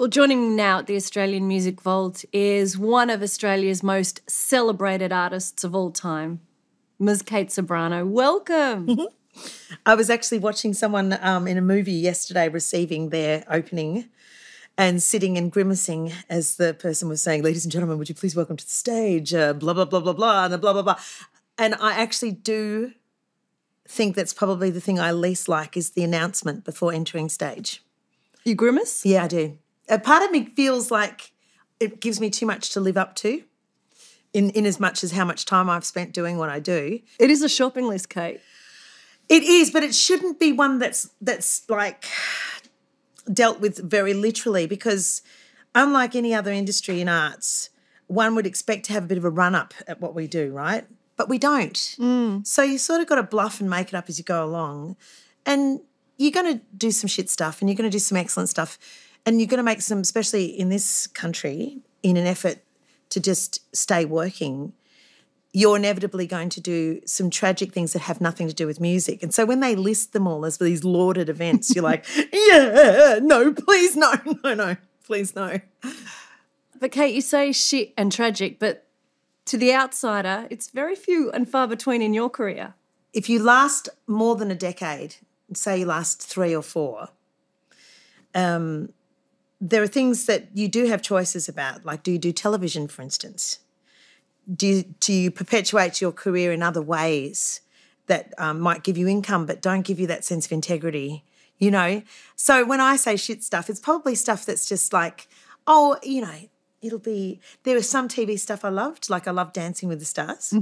Well, joining me now at the Australian Music Vault is one of Australia's most celebrated artists of all time, Ms. Kate Ceberano. Welcome. I was actually watching someone um, in a movie yesterday receiving their opening and sitting and grimacing as the person was saying, Ladies and gentlemen, would you please welcome to the stage? Uh, blah, blah, blah, blah, blah, and blah, blah, blah. And I actually do think that's probably the thing I least like is the announcement before entering stage. You grimace? Yeah, I do. A part of me feels like it gives me too much to live up to. In, in as much as how much time I've spent doing what I do. It is a shopping list, Kate. It is, but it shouldn't be one that's that's like dealt with very literally because unlike any other industry in arts, one would expect to have a bit of a run up at what we do, right? But we don't. Mm. So you sort of got to bluff and make it up as you go along. And you're going to do some shit stuff and you're going to do some excellent stuff. And you're going to make some, especially in this country, in an effort to just stay working, you're inevitably going to do some tragic things that have nothing to do with music. And so when they list them all as these lauded events, you're like, yeah, no, please, no, no, no, please, no. But Kate, you say shit and tragic, but to the outsider, it's very few and far between in your career. If you last more than a decade, say you last three or four, um, there are things that you do have choices about. Like, do you do television, for instance? Do you, do you perpetuate your career in other ways that um, might give you income but don't give you that sense of integrity? You know? So when I say shit stuff, it's probably stuff that's just like, oh, you know, it'll be. There was some TV stuff I loved, like I loved Dancing with the Stars.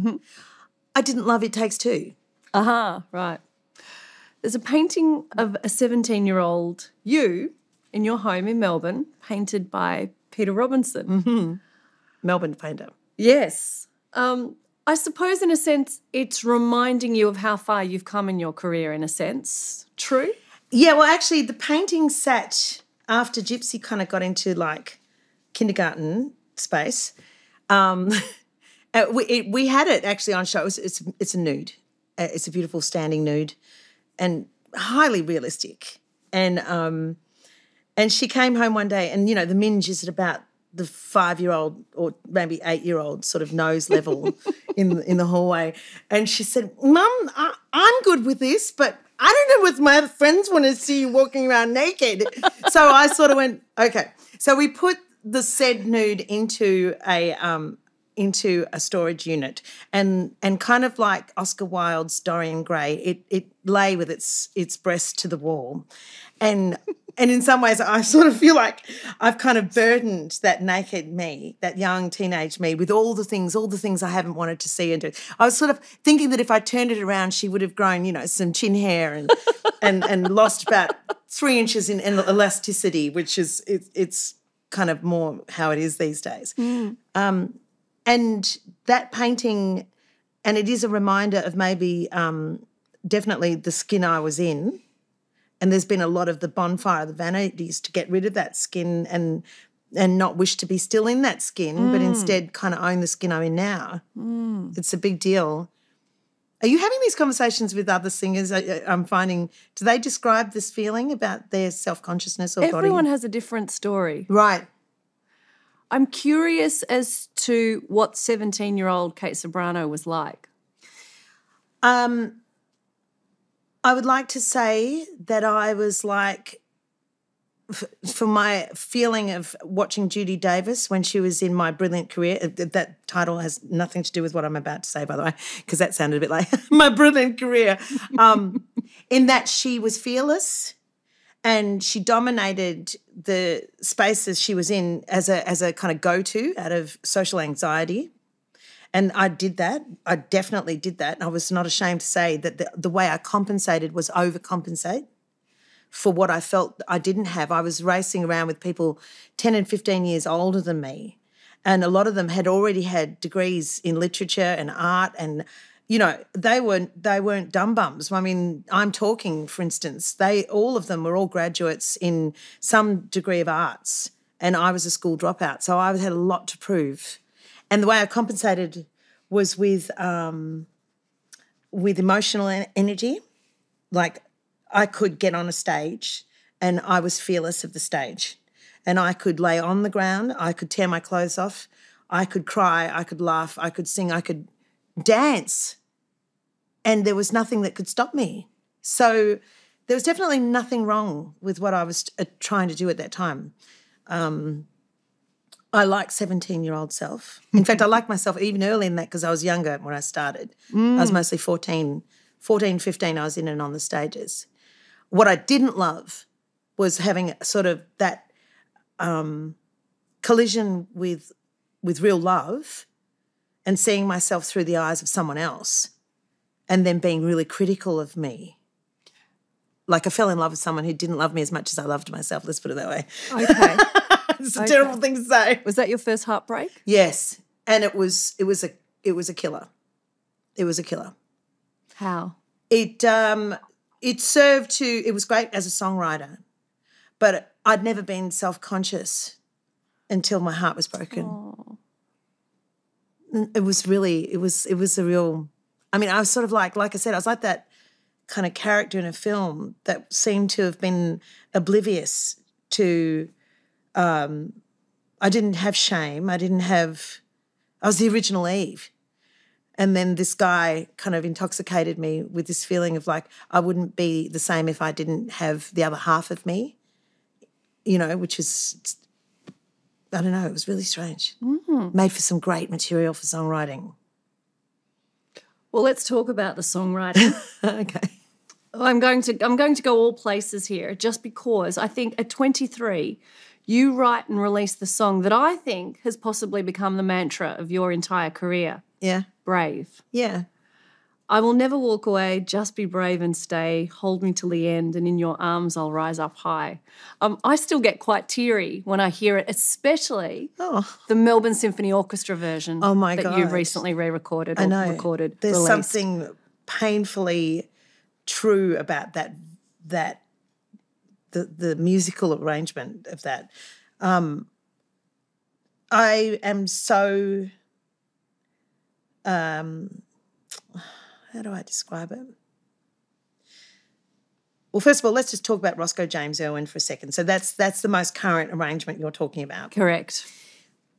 I didn't love It Takes Two. Aha, right. There's a painting of a 17 year old you in your home in Melbourne, painted by Peter Robinson. Melbourne painter. Yes. Um, I suppose, in a sense, it's reminding you of how far you've come in your career, in a sense. True? Yeah, well, actually, the painting sat after Gypsy kind of got into like kindergarten space. Um, uh, we, it, we had it actually on show. It's, it's, it's a nude. Uh, It's a beautiful standing nude and highly realistic. And um, and she came home one day, and you know the minge is at about the five year old or maybe eight year old sort of nose level in the, in the hallway, and she said, "Mum, I, I'm good with this, but." I don't know if my other friends want to see you walking around naked. so I sort of went, okay. So we put the said nude into a um, into a storage unit and and kind of like Oscar Wilde's Dorian Gray, it it lay with its its breast to the wall. And and in some ways I sort of feel like I've kind of burdened that naked me, that young teenage me, with all the things, all the things I haven't wanted to see and do. I was sort of thinking that if I turned it around, she would have grown, you know, some chin hair and and and lost about three inches in, elasticity, which is it, it's kind of more how it is these days. Um, and that painting, and it is a reminder of maybe um, definitely the skin I was in. And there's been a lot of the bonfire, of the vanities to get rid of that skin and and not wish to be still in that skin, but instead kind of own the skin I'm in now. It's a big deal. Are you having these conversations with other singers? I, I'm finding, do they describe this feeling about their self consciousness or Everyone body? has a different story. Right. I'm curious as to what 17 year old Kate Ceberano was like. Um, I would like to say that I was like, for my feeling of watching Judy Davis when she was in my brilliant career, uh, that title has nothing to do with what I'm about to say, by the way, because that sounded a bit like my brilliant career. Um, in that she was fearless and she dominated the spaces she was in as a as a kind of go to out of social anxiety. And I did that. I definitely did that. And I was not ashamed to say that the, the way I compensated was overcompensate for what I felt I didn't have. I was racing around with people 10 and 15 years older than me. And a lot of them had already had degrees in literature and art and you know, they weren't they weren't dumb bums. I mean, I'm talking, for instance, they all of them were all graduates in some degree of arts, and I was a school dropout, so I had a lot to prove. And the way I compensated was with um, with emotional energy. Like I could get on a stage, and I was fearless of the stage, and I could lay on the ground, I could tear my clothes off, I could cry, I could laugh, I could sing, I could dance. And there was nothing that could stop me. So there was definitely nothing wrong with what I was uh, trying to do at that time. Um, I like 17 year old self. In fact, I like myself even earlier in that because I was younger when I started. I was mostly 14, 14, 15, I was in and on the stages. What I didn't love was having sort of that um, collision with with real love and seeing myself through the eyes of someone else and then being really critical of me. Like I fell in love with someone who didn't love me as much as I loved myself, let's put it that way. Okay. it's a terrible thing to say. was that your first heartbreak? Yes. And it was it was a it was a killer. It was a killer. How? It um it served to it was great as a songwriter, but I'd never been self-conscious until my heart was broken. And It was really it was it was a real I mean, I was sort of like like I said, I was like that kind of character in a film that seemed to have been oblivious to um I didn't have shame. I didn't have I was the original Eve. And then this guy kind of intoxicated me with this feeling of like I wouldn't be the same if I didn't have the other half of me, you know, which is, I don't know, it was really strange. Made for some great material for songwriting. Well, let's talk about the songwriting. okay. I'm going to I'm going to go all places here just because I think at 23 you write and release the song that I think has possibly become the mantra of your entire career. Yeah. Brave. Yeah. I will never walk away, just be brave and stay. Hold me till the end, and in your arms I'll rise up high. Um, I still get quite teary when I hear it, especially Oh, the Melbourne Symphony Orchestra version Oh my that you God. recently re-recorded or I know. recorded. There's released. something painfully true about that that the the musical arrangement of that. Um I am so um how do I describe it? Well, first of all, let's just talk about Roscoe James Irwin for a second. So that's that's the most current arrangement you're talking about. correct.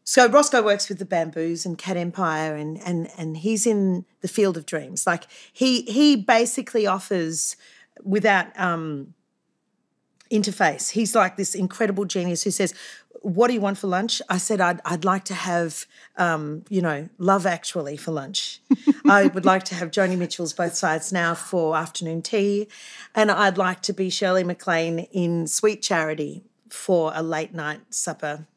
So Roscoe works with the Bamboos and Cat Empire, and and and he's in the field of dreams. Like he he basically offers without um, interface. He's like this incredible genius who says, "What do you want for lunch?" I said, "I'd I'd like to have um, you know Love Actually for lunch. I would like to have Joni Mitchell's Both Sides Now for afternoon tea, and I'd like to be Shirley MacLaine in Sweet Charity for a late night supper."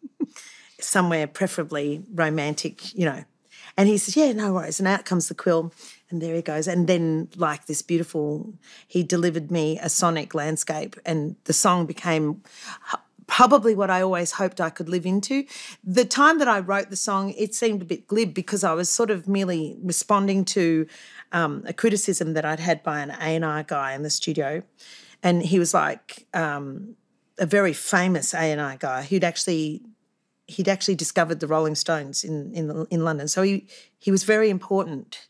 somewhere preferably romantic, you know. And he says, Yeah, no worries. And out comes the quill, and there he goes. And then, like this beautiful, he delivered me a sonic landscape, and the song became probably what I always hoped I could live into. The time that I wrote the song, it seemed a bit glib because I was sort of merely responding to um, a criticism that I'd had by an A&R guy in the studio. And he was like um, a very famous A&R guy who'd actually he'd actually discovered the Rolling Stones in in in London. So he he was very important,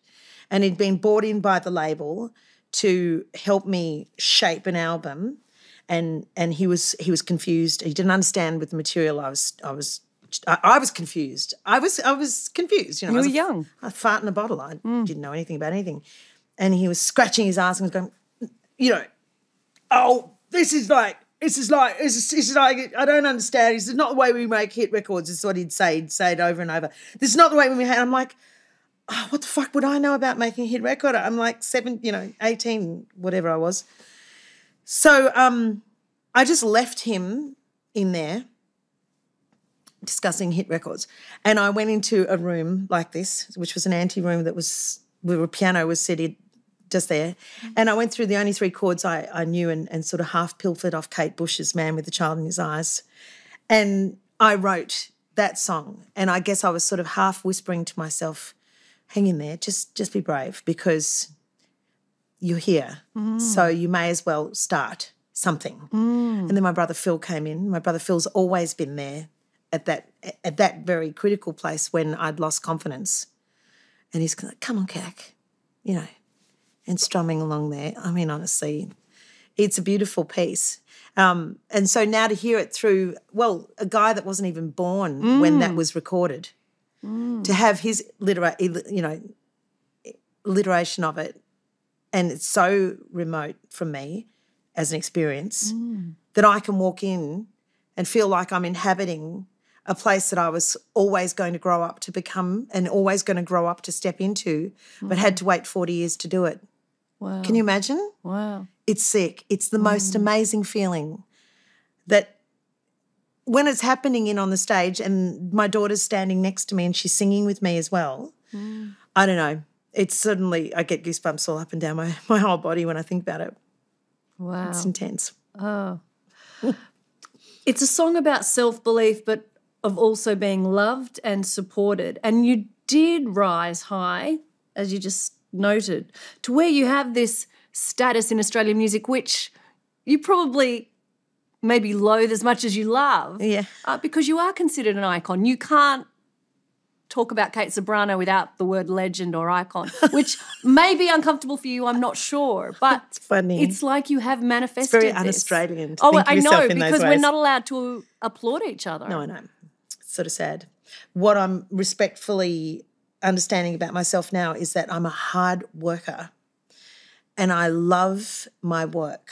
and he'd been brought in by the label to help me shape an album, and and he was he was confused. He didn't understand with the material. I was I was. I I was confused. I was I was confused. You know, You I was were a- young. a fart in a bottle. I mm. didn't know anything about anything, and he was scratching his ass and was going, you know, oh, this is like, this is like, this is, this is like, I don't understand. This is not the way we make hit records. This is what he'd say. He'd say it over and over. This is not the way we make. I'm like, oh, what the fuck would I know about making a hit record? I'm like seven, you know, 18, whatever I was. So um, I just left him in there discussing hit records. And I went into a room like this, which was an ante room that was where a piano was seated just there. And I went through the only three chords I, I knew and, and sort of half pilfered off Kate Bush's Man with the Child in His Eyes. And I wrote that song. And I guess I was sort of half whispering to myself, hang in there, just just be brave because you're here. So you may as well start something. And then my brother Phil came in. My brother Phil's always been there at that at that very critical place when I'd lost confidence. And he's like, come on, Cac, you know, and strumming along there. I mean, honestly, it's a beautiful piece. Um, and so now to hear it through, well, a guy that wasn't even born when that was recorded, Mm. to have his litera- you know, alliteration of it, and it's so remote from me as an experience mm. that I can walk in and feel like I'm inhabiting a place that I was always going to grow up to become and always going to grow up to step into, but had mm. to wait 40 years to do it. Wow. Can you imagine? Wow. It's sick. It's the most amazing feeling that when it's happening in on the stage and my daughter's standing next to me and she's singing with me as well, mm. I don't know. It's suddenly, I get goosebumps all up and down my, my whole body when I think about it. Wow. It's intense. Oh. it's a song about self belief, but of also being loved and supported. And you did rise high, as you just noted, to where you have this status in Australian music, which you probably maybe loathe as much as you love. Yeah. uh, because you are considered an icon. You can't talk about Kate Ceberano without the word legend or icon, which may be uncomfortable for you. I'm not sure, but It's funny. it's like you have manifested. very un-Australian Oh, I know because we're not allowed to applaud each other. No, I know. It's sort of sad. What I'm respectfully understanding about myself now is that I'm a hard worker and I love my work.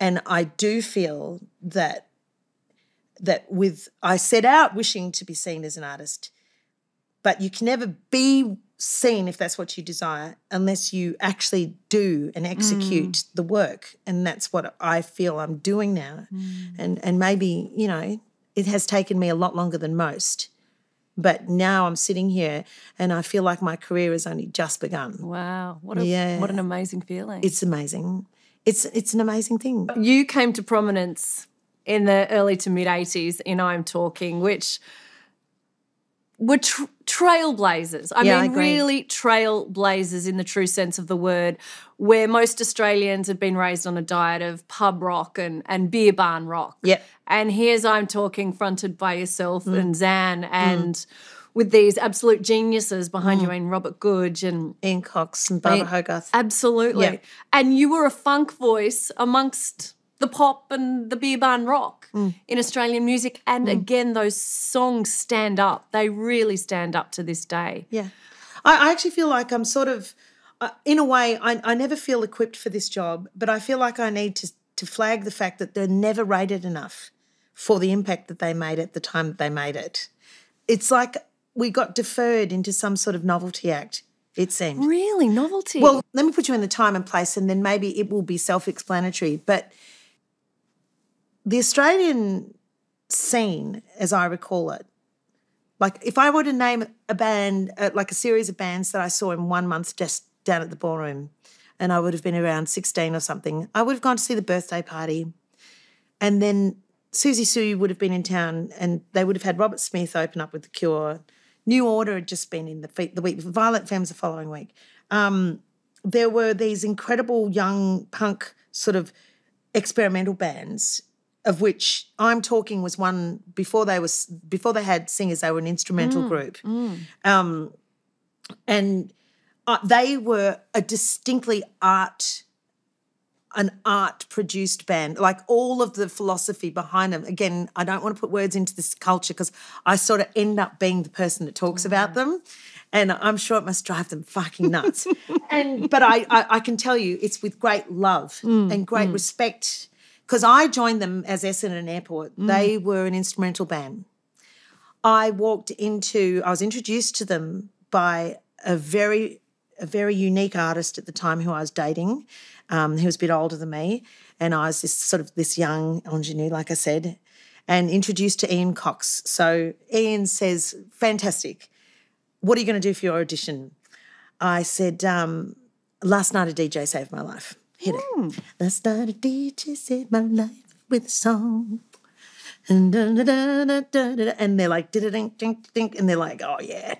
And I do feel that that with I set out wishing to be seen as an artist, but you can never be seen if that's what you desire unless you actually do and execute mm. the work. And that's what I feel I'm doing now. Mm. And and maybe you know it has taken me a lot longer than most but now I'm sitting here and I feel like my career has only just begun. Wow, what a Yeah. what an amazing feeling. it's amazing it's it's an amazing thing you came to prominence in the early to mid 80s in I'm Talking, which were tr- trailblazers. I Yeah, I mean, agree. really trailblazers in the true sense of the word, where most Australians had been raised on a diet of pub rock and, and beer barn rock. Mm. And here's I'm Talking, fronted by yourself and Zan, and with these absolute geniuses behind Mm. you, mean Robert Goodge and Ian Cox and Barbara Hogarth Absolutely. Yeah. And you were a funk voice amongst the pop and the beer barn rock Mm. in Australian music. And again, those songs stand up. They really stand up to this day. Yeah. I, I actually feel like I'm sort of, uh, in a way, I, I never feel equipped for this job, but I feel like I need to, to flag the fact that they're never rated enough for the impact that they made at the time that they made it. It's like we got deferred into some sort of novelty act, it seemed. Really? Novelty. Well, let me put you in the time and place, and then maybe it will be self explanatory. But the Australian scene, as I recall it, like if I were to name a band, uh, like a series of bands that I saw in one month just down at the ballroom, and I would have been around 16 or something, I would have gone to see the birthday party. And then Siouxsie Sioux would have been in town, and they would have had Robert Smith open up with The Cure. New Order had just been in the, the week, Violent Femmes the following week. Um, there were these incredible young punk sort of experimental bands of which I'm talking was one before they was before they had singers they were an instrumental group um, and uh, they were a distinctly art an art produced band like all of the philosophy behind them again I don't want to put words into this culture because I sort of end up being the person that talks mm. about them and I'm sure it must drive them fucking nuts and but I, I I can tell you it's with great love mm, and great mm. respect because I joined them as Essendon Airport. They were an instrumental band. I walked into, I was introduced to them by a very, a very unique artist at the time who I was dating. Um, he was a bit older than me, and I was this sort of this young ingenue, like I said, and introduced to Ian Cox. So Ian says, "Fantastic. What are you going to do for your audition?" I said, um, "Last night a DJ saved my life." Hit it. Last night a DJ saved my life with a song. And, da, da, da, da, da, da, and they're like, ding, ding, and they're like, oh yeah,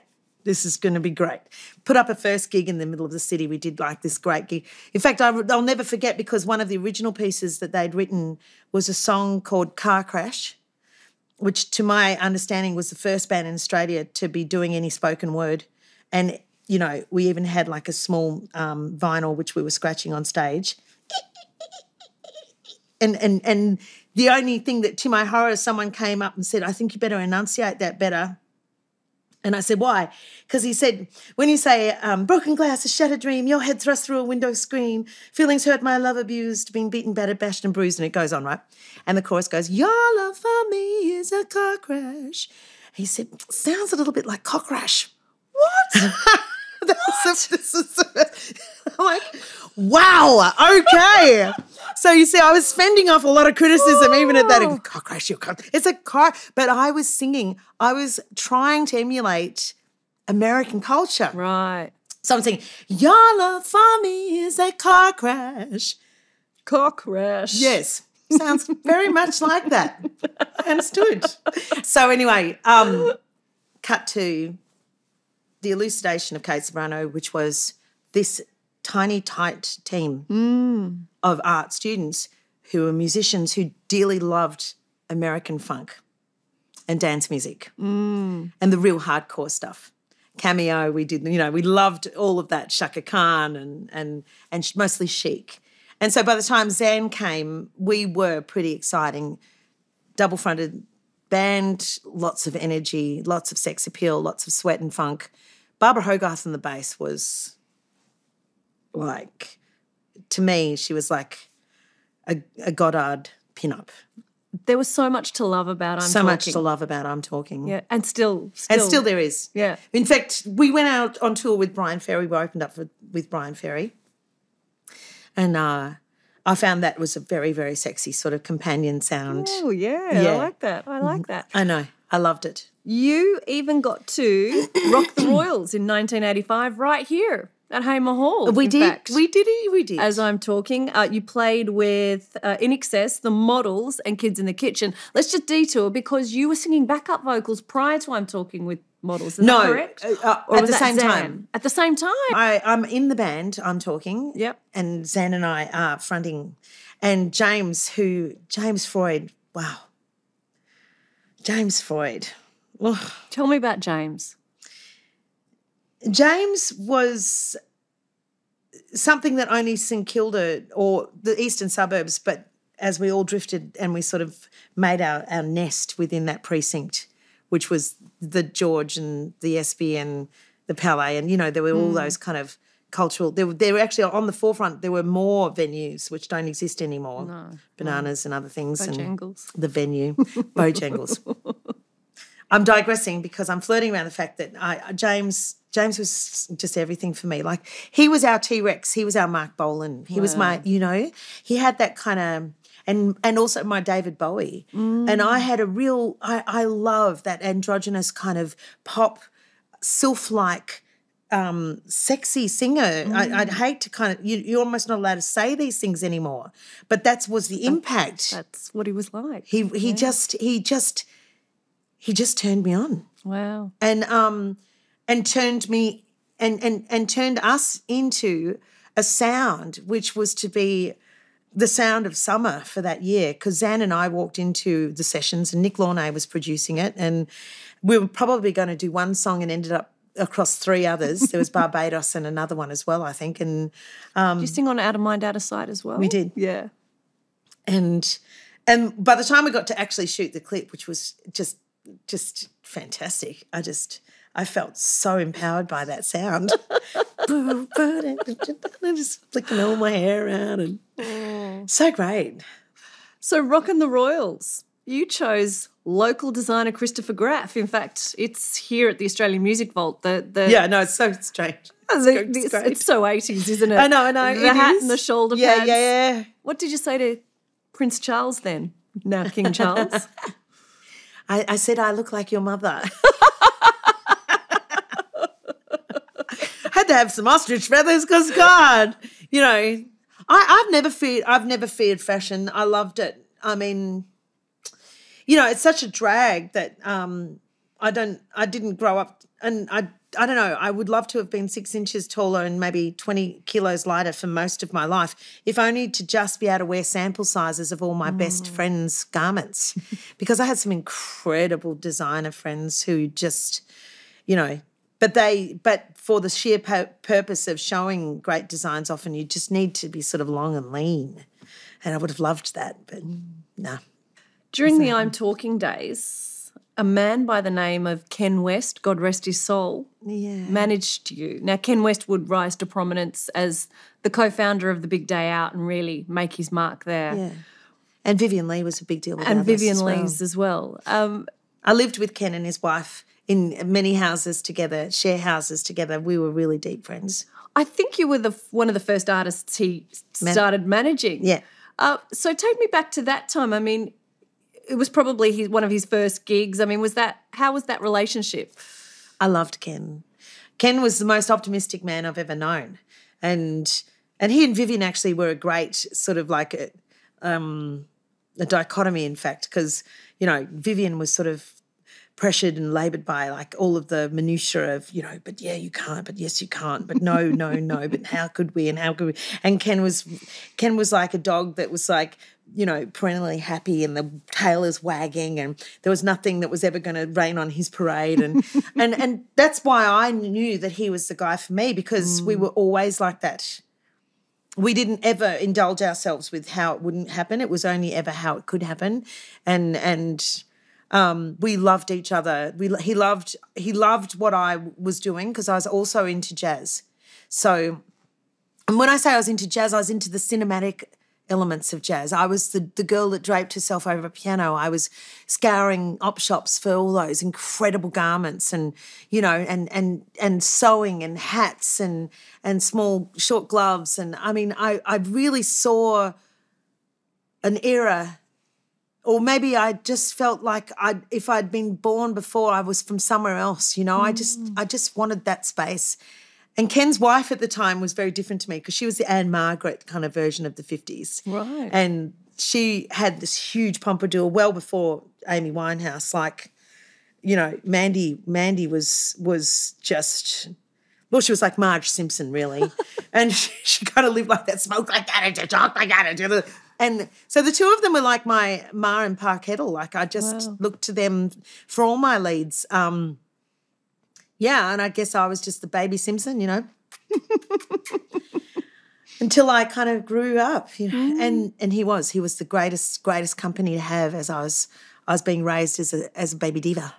this is going to be great. Put up a first gig in the middle of the city. We did like this great gig. In fact, I, I'll never forget because one of the original pieces that they'd written was a song called Car Crash, which to my understanding was the first band in Australia to be doing any spoken word. And, you know, we even had like a small um, vinyl which we were scratching on stage. And and and the only thing that to my horror, someone came up and said, I think you better enunciate that better. And I said, why? Because he said, when you say, um, broken glass, a shattered dream, your head thrust through a window screen, feelings hurt, my love abused, being beaten, battered, bashed, and bruised, and it goes on, right? And the chorus goes, your love for me is a car crash. He said, sounds a little bit like cockcrash. What? That's the- this is- like, wow, okay. So you see, I was fending off a lot of criticism, even at that. Whoa. Cockcrash, you cock. It's a car, but I was singing. I was trying to emulate American culture. Right. So I'm "Your love for me is a car crash." Car crash. Yes, sounds very much like that. I understood. So anyway, um, cut to the elucidation of Kate Ceberano, which was this tiny, tight team mm. of art students who were musicians who dearly loved American funk and dance music mm. and the real hardcore stuff. Cameo, we did, you know, we loved all of that, Chaka Khan and and and mostly chic. And so by the time Zan came, we were pretty exciting, double fronted band, lots of energy, lots of sex appeal, lots of sweat and funk. Barbara Hogarth on the bass was like, to me, she was like a, a Godard pinup. There was so much to love about I'm so much to love about I'm Talking. Yeah. And still, still. And still there is. Yeah. In fact, we went out on tour with Bryan Ferry. We opened up for, with Bryan Ferry. And uh, I found that was a very, very sexy sort of companion sound. Oh, yeah, Yeah. I like that. I like that. I know. I loved it. You even got to rock the Royals in 1985 right here at Hamer Hall. We did. fact. We did. We did. As I'm talking, uh, you played with uh, INXS, The Models, and Kids in the Kitchen. Let's just detour because you were singing backup vocals prior to I'm talking with Models. Is No, that correct? uh, uh, Or at the same Zan? time. At the same time. I, I'm in the band, I'm talking. Yep. And Zan and I are fronting. And James, who, James Freud, wow. James Freud. Ugh. Tell me about James. James was something that only St Kilda or the eastern suburbs, but as we all drifted and we sort of made our, our nest within that precinct, which was the George and the SB and the Palais, and you know, there were all mm. those kind of cultural. There were, they were actually on the forefront. There were more venues which don't exist anymore, bananas and other things, and the venue, Bojangles. I'm digressing because I'm flirting around the fact that I, James James was just everything for me. Like he was our T Rex, he was our Marc Bolan, he was my, you know, he had that kind of. And, and also my David Bowie. And I had a real, I, I love that androgynous kind of pop, sylph like, um, sexy singer. I, I'd hate to kind of, you, you're almost not allowed to say these things anymore. But that was the impact That's what he was like. he he just he just he just turned me on wow. and um and turned me and and and turned us into a sound which was to be the sound of summer for that year because Zan and I walked into the sessions and Nick Launay was producing it and we were probably going to do one song and ended up across three others there was Barbados and another one as well I think and um, Did you sing on Out of Mind, Out of Sight as well? We did. Yeah. and and by the time we got to actually shoot the clip which was just just fantastic i just i felt so empowered by that sound just flicking all my hair around and mm. so great So, rocking the Royals. You chose local designer Christopher Graff. In fact, it's here at the Australian Music Vault. The the yeah no it's so strange it's it's, it's so eighties, isn't it? i know i know The it hat is. and the shoulder yeah pads. yeah yeah What did you say to Prince Charles then? Now King Charles. I, I said I look like your mother. Had to have some ostrich feathers because God, you know, I, I've never feared. I've never feared fashion. I loved it. I mean, you know, it's such a drag that um, I don't. I didn't grow up, and I. I don't know. I would love to have been six inches taller and maybe 20 kilos lighter for most of my life, if only to just be able to wear sample sizes of all my best friends' garments. because I had some incredible designer friends who just, you know, but they, but for the sheer pu- purpose of showing great designs, often you just need to be sort of long and lean. and I would have loved that, but no. During the I'm Talking days, a man by the name of Ken West, God rest his soul, Yeah. managed you. Now, Ken West would rise to prominence as the co founder of The Big Day Out and really make his mark there. Yeah. And Vivian Lee was a big deal with And Vivian as well. Lee's as well. Um, I lived with Ken and his wife in many houses together, share houses together. We were really deep friends. I think you were the one of the first artists he started managing. Yeah. Uh, so take me back to that time. I mean, it was probably his, one of his first gigs. I mean, was that how was that relationship? I loved Ken. Ken was the most optimistic man I've ever known, and and he and Vivian actually were a great sort of like a, um, a dichotomy, in fact, because you know Vivian was sort of pressured and laboured by like all of the minutiae of you know, but yeah, you can't, but yes, you can't, but no, no, no, but how could we and how could we? And Ken was Ken was like a dog that was like you know perennially happy and the tail is wagging and there was nothing that was ever going to rain on his parade and and and that's why I knew that he was the guy for me because we mm. were always like that we didn't ever indulge ourselves with how it wouldn't happen. It was only ever how it could happen, and and um, we loved each other. We he loved he loved what I was doing because I was also into jazz. So, and when I say I was into jazz, I was into the cinematic elements of jazz. I was the, the girl that draped herself over a piano. I was scouring op shops for all those incredible garments and you know and and and sewing and hats and and small short gloves and I mean I I really saw an era or maybe I just felt like I if I'd been born before I was from somewhere else, you know. I just mm. I just wanted that space. And Ken's wife at the time was very different to me because she was the Ann-Margret kind of version of the 50s. Right. And she had this huge pompadour well before Amy Winehouse. Like, you know, Mandy Mandy was was just well, she was like Marge Simpson, really. and she, she kind of lived like that, smoke like that, and talk like that. And, and so the two of them were like my Ma and Pa Kettle. Like I just looked to them for all my leads. Um, yeah, and I guess I was just the baby Simpson, you know. Until I kind of grew up, you know, and and he was he was the greatest greatest company to have as I was I was being raised as a as a baby diva.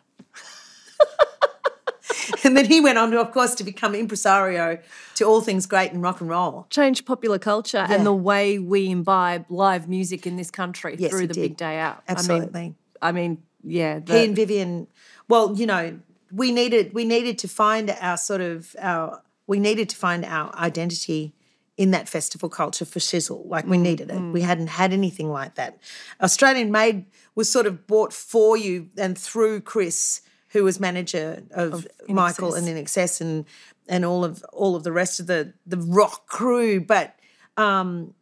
and then he went on to, of course, to become impresario to all things great in rock and roll. Change popular culture and the way we imbibe live music in this country Yes, through the did. big day out. I mean, Absolutely. I mean, yeah. the- he and Vivian, well, you know, we needed we needed to find our sort of our we needed to find our identity in that festival culture for Shizzle. Like we mm, needed it. Mm. We hadn't had anything like that. Australian Made was sort of bought for you and through Chris, who was manager of, Michael and INXS and and all of all of the rest of the the rock crew. But um,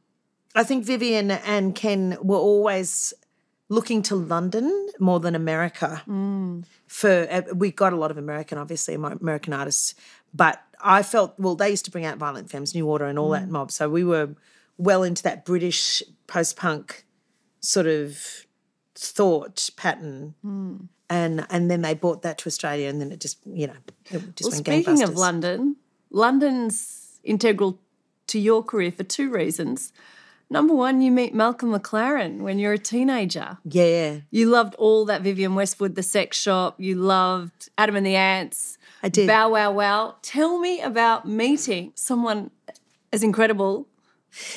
I think Vivian and Ken were always looking to London more than America. For uh, we got a lot of American, obviously American artists, but I felt well they used to bring out Violent Femmes, New Order, and all that mob. So we were well into that British post punk sort of thought pattern. And and then they brought that to Australia, and then it just you know it just Well, went speaking of. London, London's integral to your career for two reasons. Number one, you meet Malcolm McLaren when you're a teenager. yeah, You loved all that Vivienne Westwood, the sex shop. You loved Adam and the Ants. I did. Bow Wow Wow. Tell me about meeting someone as incredible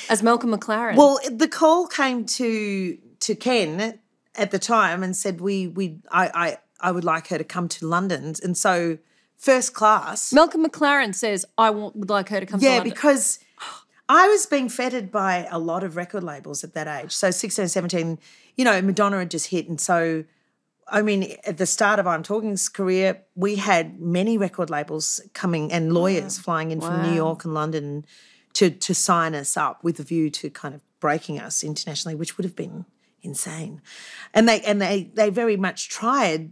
as Malcolm McLaren. Well, the call came to to Ken at the time and said we we I I, I would like her to come to London, and so first class. Malcolm McLaren says, I want, would like her to come to Yeah, London. because I was being feted by a lot of record labels at that age. So 16, 17, you know, Madonna had just hit. And so, I mean, at the start of I'm Talking's career, we had many record labels coming and lawyers flying in from New York and London to, to sign us up with a view to kind of breaking us internationally, which would have been insane. And they and they they very much tried,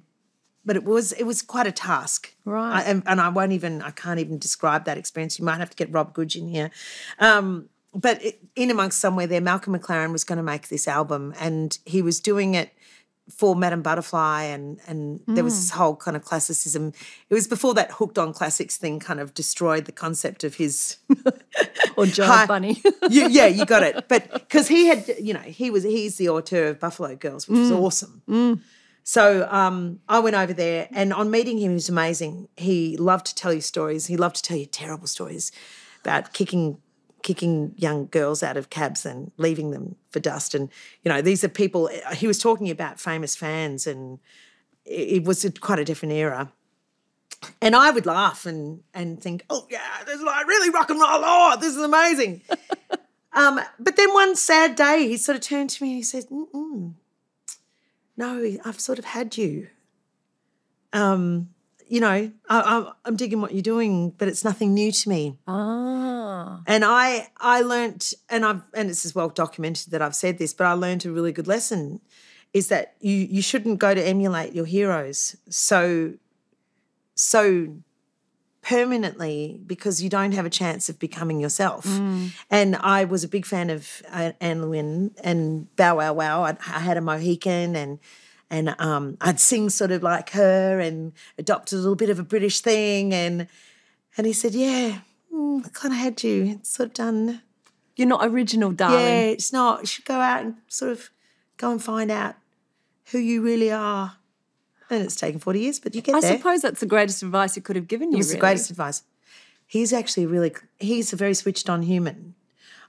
but it was it was quite a task. Right. I, and, and I won't even I can't even describe that experience. You might have to get Rob Goodge in here. Um, but it, in amongst somewhere there, Malcolm McLaren was going to make this album, and he was doing it for Madame Butterfly, and and there was this mm. whole kind of classicism. It was before that hooked on classics thing kind of destroyed the concept of his Or Jive Hi- Bunny. you, yeah, you got it. But because he had, you know, he was he's the auteur of Buffalo Girls, which was mm. awesome. Mm. So um, I went over there, and on meeting him, he was amazing. He loved to tell you stories. He loved to tell you terrible stories about kicking kicking young girls out of cabs and leaving them for dust. And you know, these are people. He was talking about famous fans, and it, it was quite a different era. And I would laugh and and think, oh yeah, this is like really rock and roll. Oh, this is amazing. um, but then one sad day, he sort of turned to me and he said, Mm-mm, "No, I've sort of had you. Um, you know, I, I'm digging what you're doing, but it's nothing new to me." ah. And I I learnt, and I've and it's as well documented that I've said this, but I learned a really good lesson is that you you shouldn't go to emulate your heroes so so permanently because you don't have a chance of becoming yourself. And I was a big fan of uh, Anne Lewin and Bow Wow Wow. I, I had a Mohican and and um, I'd sing sort of like her and adopt a little bit of a British thing and and he said, yeah, mm, I kind of had you. It's sort of done. You're not original, darling. Yeah, it's not. You should go out and sort of go and find out who you really are. And it's taken 40 years, but you get I there. suppose that's the greatest advice he could have given you. It was really. the greatest advice. He's actually really, he's a very switched on human.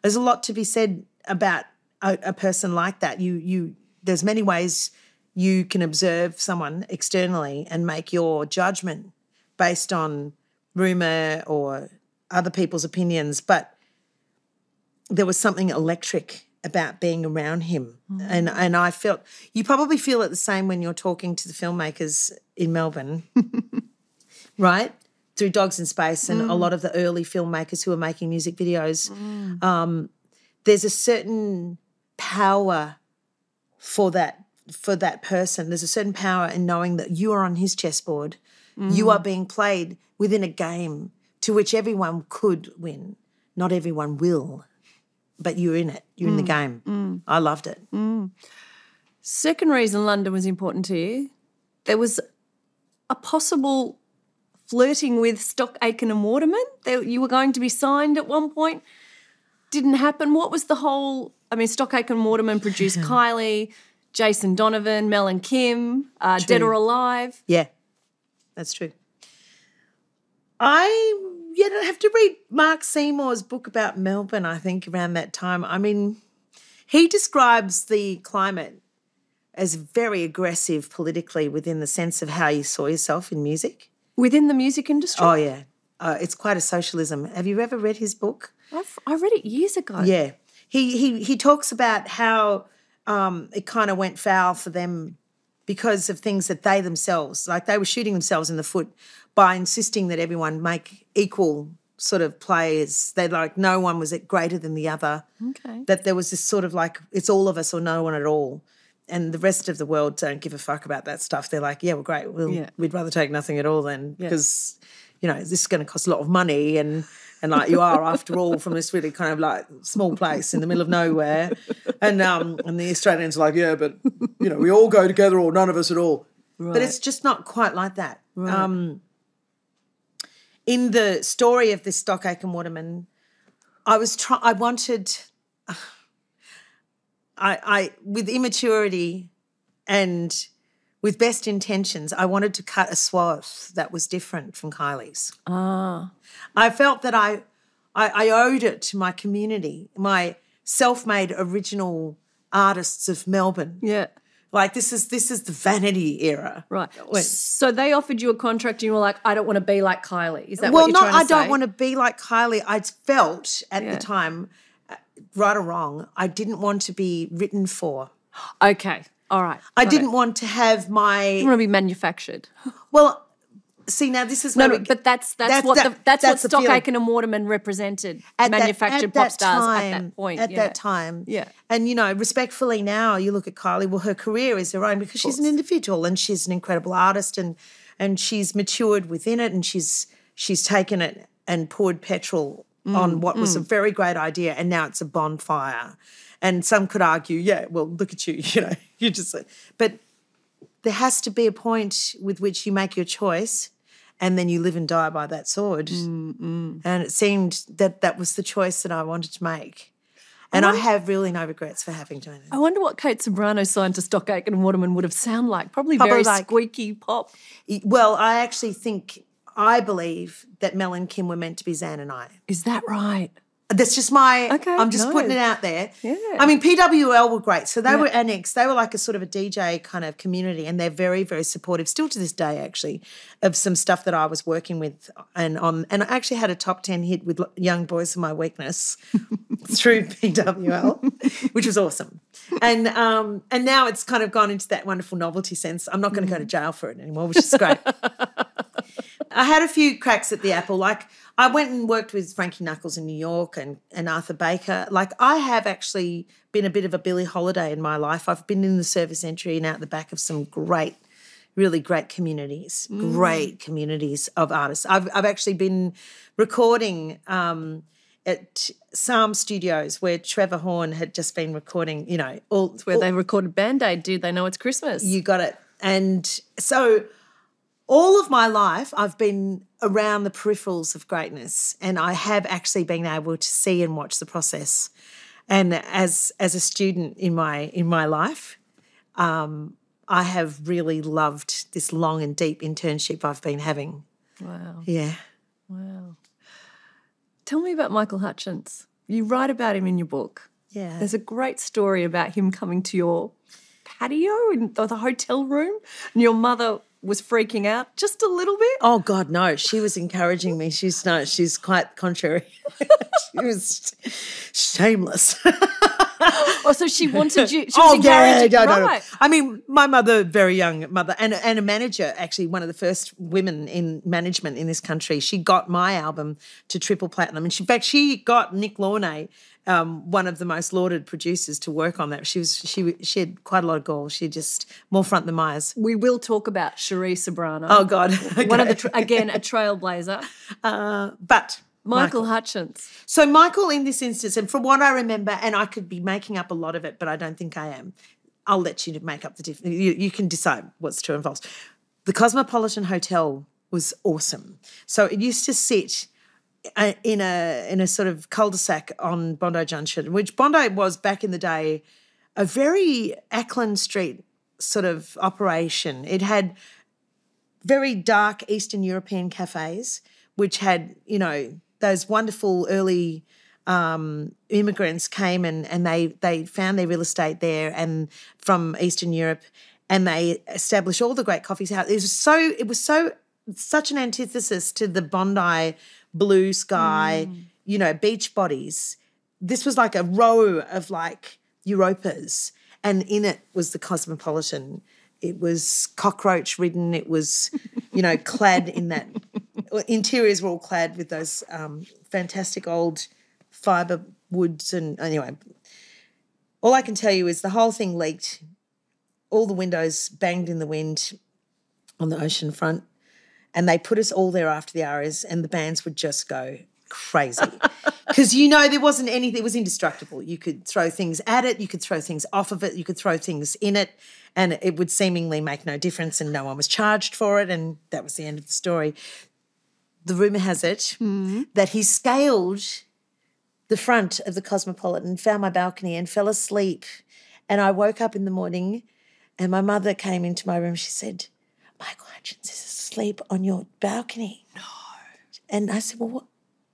There's a lot to be said about a, a person like that. You, you, there's many ways you can observe someone externally and make your judgment based on rumor or other people's opinions, but there was something electric about being around him. Mm. And and I felt you probably feel it the same when you're talking to the filmmakers in Melbourne. right? Through Dogs in Space and a mm. lot of the early filmmakers who are making music videos. Mm. Um, there's a certain power for that for that person. There's a certain power in knowing that you are on his chessboard. You mm. are being played within a game to which everyone could win. Not everyone will, but you're in it. You're in the mm. game. Mm. I loved it. Second reason London was important to you, there was a possible flirting with Stock Aitken and Waterman. They, you were going to be signed at one point. Didn't happen. What was the whole? I mean, Stock Aitken and Waterman produced Kylie, Jason Donovan, Mel and Kim, uh, Dead or Alive. Yeah, that's true. I yeah, I have to read Mark Seymour's book about Melbourne, I think, around that time. I mean, he describes the climate as very aggressive politically within the sense of how you saw yourself in music. Within the music industry, Oh, yeah. Uh, it's quite a socialism. Have you ever read his book? I've, I read it years ago. Yeah. He he he talks about how um, it kind of went foul for them because of things that they themselves, like they were shooting themselves in the foot by insisting that everyone make equal sort of plays. They like no one was it greater than the other. Okay. That there was this sort of like it's all of us or no one at all. And the rest of the world don't give a fuck about that stuff. They're like, yeah, well, great. We'll, Yeah. We'd rather take nothing at all then because, you know, this is going to cost a lot of money and and like you are after all from this really kind of like small place in the middle of nowhere. And um and the Australians are like, yeah, but you know, we all go together or none of us at all. But it's just not quite like that. Um in the story of this Stock Aitken Waterman, I was try I wanted I I with immaturity and with best intentions, I wanted to cut a swath that was different from Kylie's. Ah, I felt that I, I, I owed it to my community, my self-made original artists of Melbourne. yeah. Like this is this is the vanity era. Right. So they offered you a contract and you were like, I don't want to be like Kylie. Is that well, what you're not trying to I don't want to be like Kylie. I felt at Yeah. the time, uh, right or wrong, I didn't want to be written for. Okay. All right. I didn't It. want to have my You want to be manufactured. well. See now, this is No, where no, we- but that's that's, That's- what that- the, that's, that's what Stock. Aitken and Waterman represented. at that- manufactured at pop that stars at time, that point. At yeah. that time, Yeah. And you know, respectfully now, you look at Kylie. Well, her career is her own because she's an individual and she's an incredible artist, and and she's matured within it, and she's she's taken it and poured petrol Mm, on what was a mm. very great idea, and now it's a bonfire. And some could argue, yeah, well, look at you, you know, you just, but there has to be a point with which you make your choice and then you live and die by that sword. Mm, mm. And it seemed that that was the choice that I wanted to make. And I have really no regrets for having done it. I wonder what Kate Ceberano signed to Stock Aitken and Waterman would have sound like. Probably, Probably very like- squeaky pop. Well, I actually think, I believe that Mel and Kim were meant to be Zan and I. Is that right? That's just my. Okay, I'm just no. putting it out there. Yeah. I mean, PWL were great. So they Yeah. were annex. They were like a sort of a DJ kind of community, and they're very, very supportive. Still to this day, actually, of some stuff that I was working with and on. And I actually had a top ten hit with Young Boys Are My Weakness through PWL, which was awesome. And um, and now it's kind of gone into that wonderful novelty sense. I'm not going to go to jail for it anymore, which is great. I had a few cracks at the apple. Like I went and worked with Frankie Knuckles in New York and, and Arthur Baker. Like I have actually been a bit of a Billie Holiday in my life. I've been in the service entry and out the back of some great, really great communities, great communities of artists. I've I've actually been recording um, at Sarm Studios where Trevor Horn had just been recording. You know, all Where they recorded Band Aid, do they know it's Christmas? you got it. And so all of my life, I've been around the peripherals of greatness, and I have actually been able to see and watch the process. And as as a student in my in my life, um, I have really loved this long and deep internship I've been having. wow. Yeah. Wow. Tell me about Michael Hutchence. You write about him in your book. Yeah. There's a great story about him coming to your patio in the the hotel room, and your mother was freaking out just a little bit. Oh God, no! She was encouraging me. She's no, she's quite contrary. she was shameless. Oh, so she wanted you. She was oh yeah, encouraging- no, no, no. right. I mean, my mother, very young mother, and and a manager, actually one of the first women in management in this country. She got my album to triple platinum, and she, in fact, she got Nick Launay. Um, one of the most lauded producers to work on that. She was she she had quite a lot of gall. She just more front than Myers. We will talk about Cherie Ceberano. Oh God, One of the again a trailblazer, uh, but Michael, Hutchence. So Michael, in this instance, and from what I remember, and I could be making up a lot of it, but I don't think I am. I'll let you make up the difference. You, you can decide what's true and false. The Cosmopolitan Hotel was awesome. So it used to sit uh, in a in a sort of cul-de-sac on Bondi Junction, which Bondi was back in the day a very Acland Street sort of operation. It had very dark Eastern European cafes, which had, you know, those wonderful early um, immigrants came and, and they they found their real estate there and from Eastern Europe and they established all the great coffees house. It was so it was so such an antithesis to the Bondi blue sky, you know, beach bodies. This was like a row of like Europas, and in it was the Cosmopolitan. It was cockroach ridden. It was, you know, clad in that. Interiors were all clad with those um, fantastic old fiber woods, and anyway, all I can tell you is the whole thing leaked. All the windows banged in the wind on the ocean front, and they put us all there after the hours, and the bands would just go crazy because you know there wasn't anything. It was indestructible. You could throw things at it, you could throw things off of it, you could throw things in it, and it would seemingly make no difference, and no one was charged for it, and that was the end of the story. The rumor has it mm-hmm. that he scaled the front of the Cosmopolitan, found my balcony, and fell asleep. And I woke up in the morning, and my mother came into my room. She said, "Michael Hutchence is asleep on your balcony." No. And I said, "Well, what,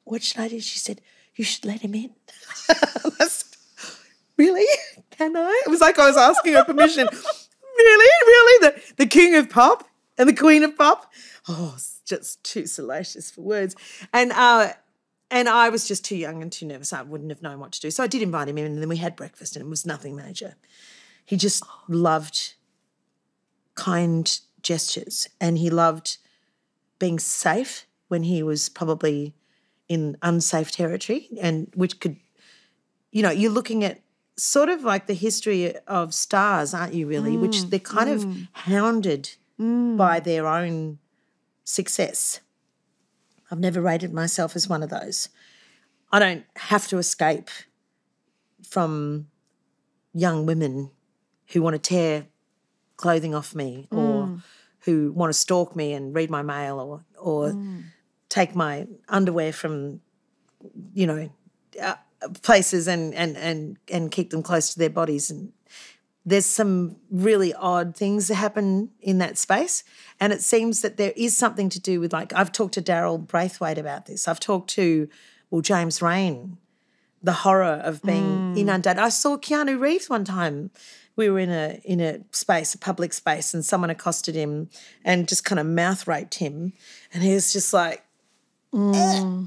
what should I do?" She said, "You should let him in." Said, really? Can I? It was like I was asking her permission. really, really, the the king of pop and the queen of pop. Oh, just too salacious for words. And uh, and I was just too young and too nervous. I wouldn't have known what to do. So I did invite him in, and then we had breakfast, and it was nothing major. He just loved kind gestures, and he loved being safe when he was probably in unsafe territory, and which could, you know, you're looking at sort of like the history of stars, aren't you? Really, which mm, they're kind of mm. hounded mm. by their own success. I've never rated myself as one of those. I don't have to escape from young women who want to tear clothing off me or who want to stalk me and read my mail or or take my underwear from you know uh, places and and and and keep them close to their bodies and there's some really odd things that happen in that space. And it seems that there is something to do with like i've talked to daryl braithwaite about this. I've talked to well James Reyne the horror of being hmm. inundated i saw keanu reeves one time. We were in a in a space a public space and someone accosted him and just kind of mouth raped him. And he was just like hmm.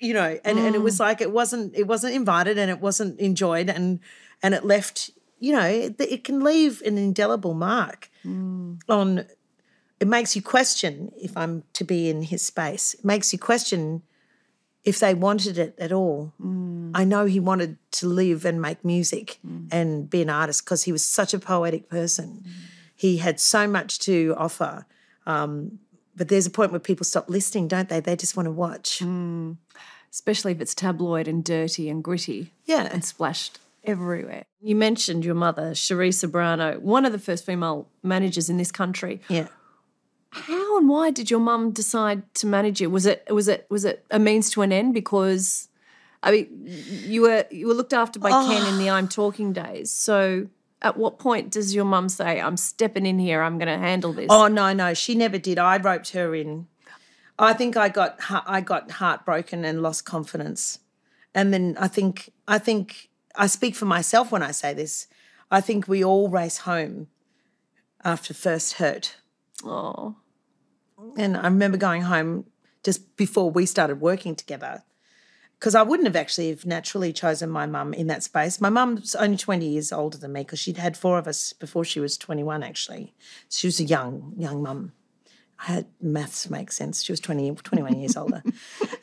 you know and, and it hmm. was like it wasn't it wasn't invited and it wasn't enjoyed. And and it left you know it, it can leave an indelible mark mm. on it makes you question if i'm to be in his space. It makes you question if they wanted it at all. Mm. I know he wanted to live and make music mm. and be an artist because he was such a poetic person. He had so much to offer um, but there's a point where people stop listening don't they? They just want to watch especially if it's tabloid and dirty and gritty yeah. and splashed everywhere. You mentioned your mother, Cherie Ceberano, one of the first female managers in this country. yeah How and why did your mum decide to manage you? Was it was it was it a means to an end? Because I mean, you were you were looked after by oh. Ken in the I'm Talking days. So at what point does your mum say, "I'm stepping in here. I'm going to handle this"? Oh no, no, she never did. I roped her in. I think I got I got heartbroken and lost confidence, and then I think I think I speak for myself when I say this. I think we all race home after first hurt, Oh, and I remember going home just before we started working together. Because I wouldn't have actually have naturally chosen my mum in that space. My mum's only 20 years older than me because she'd had four of us before she was 21, actually. She was a young, young mum. I had maths make sense. She was 20, 21 years older.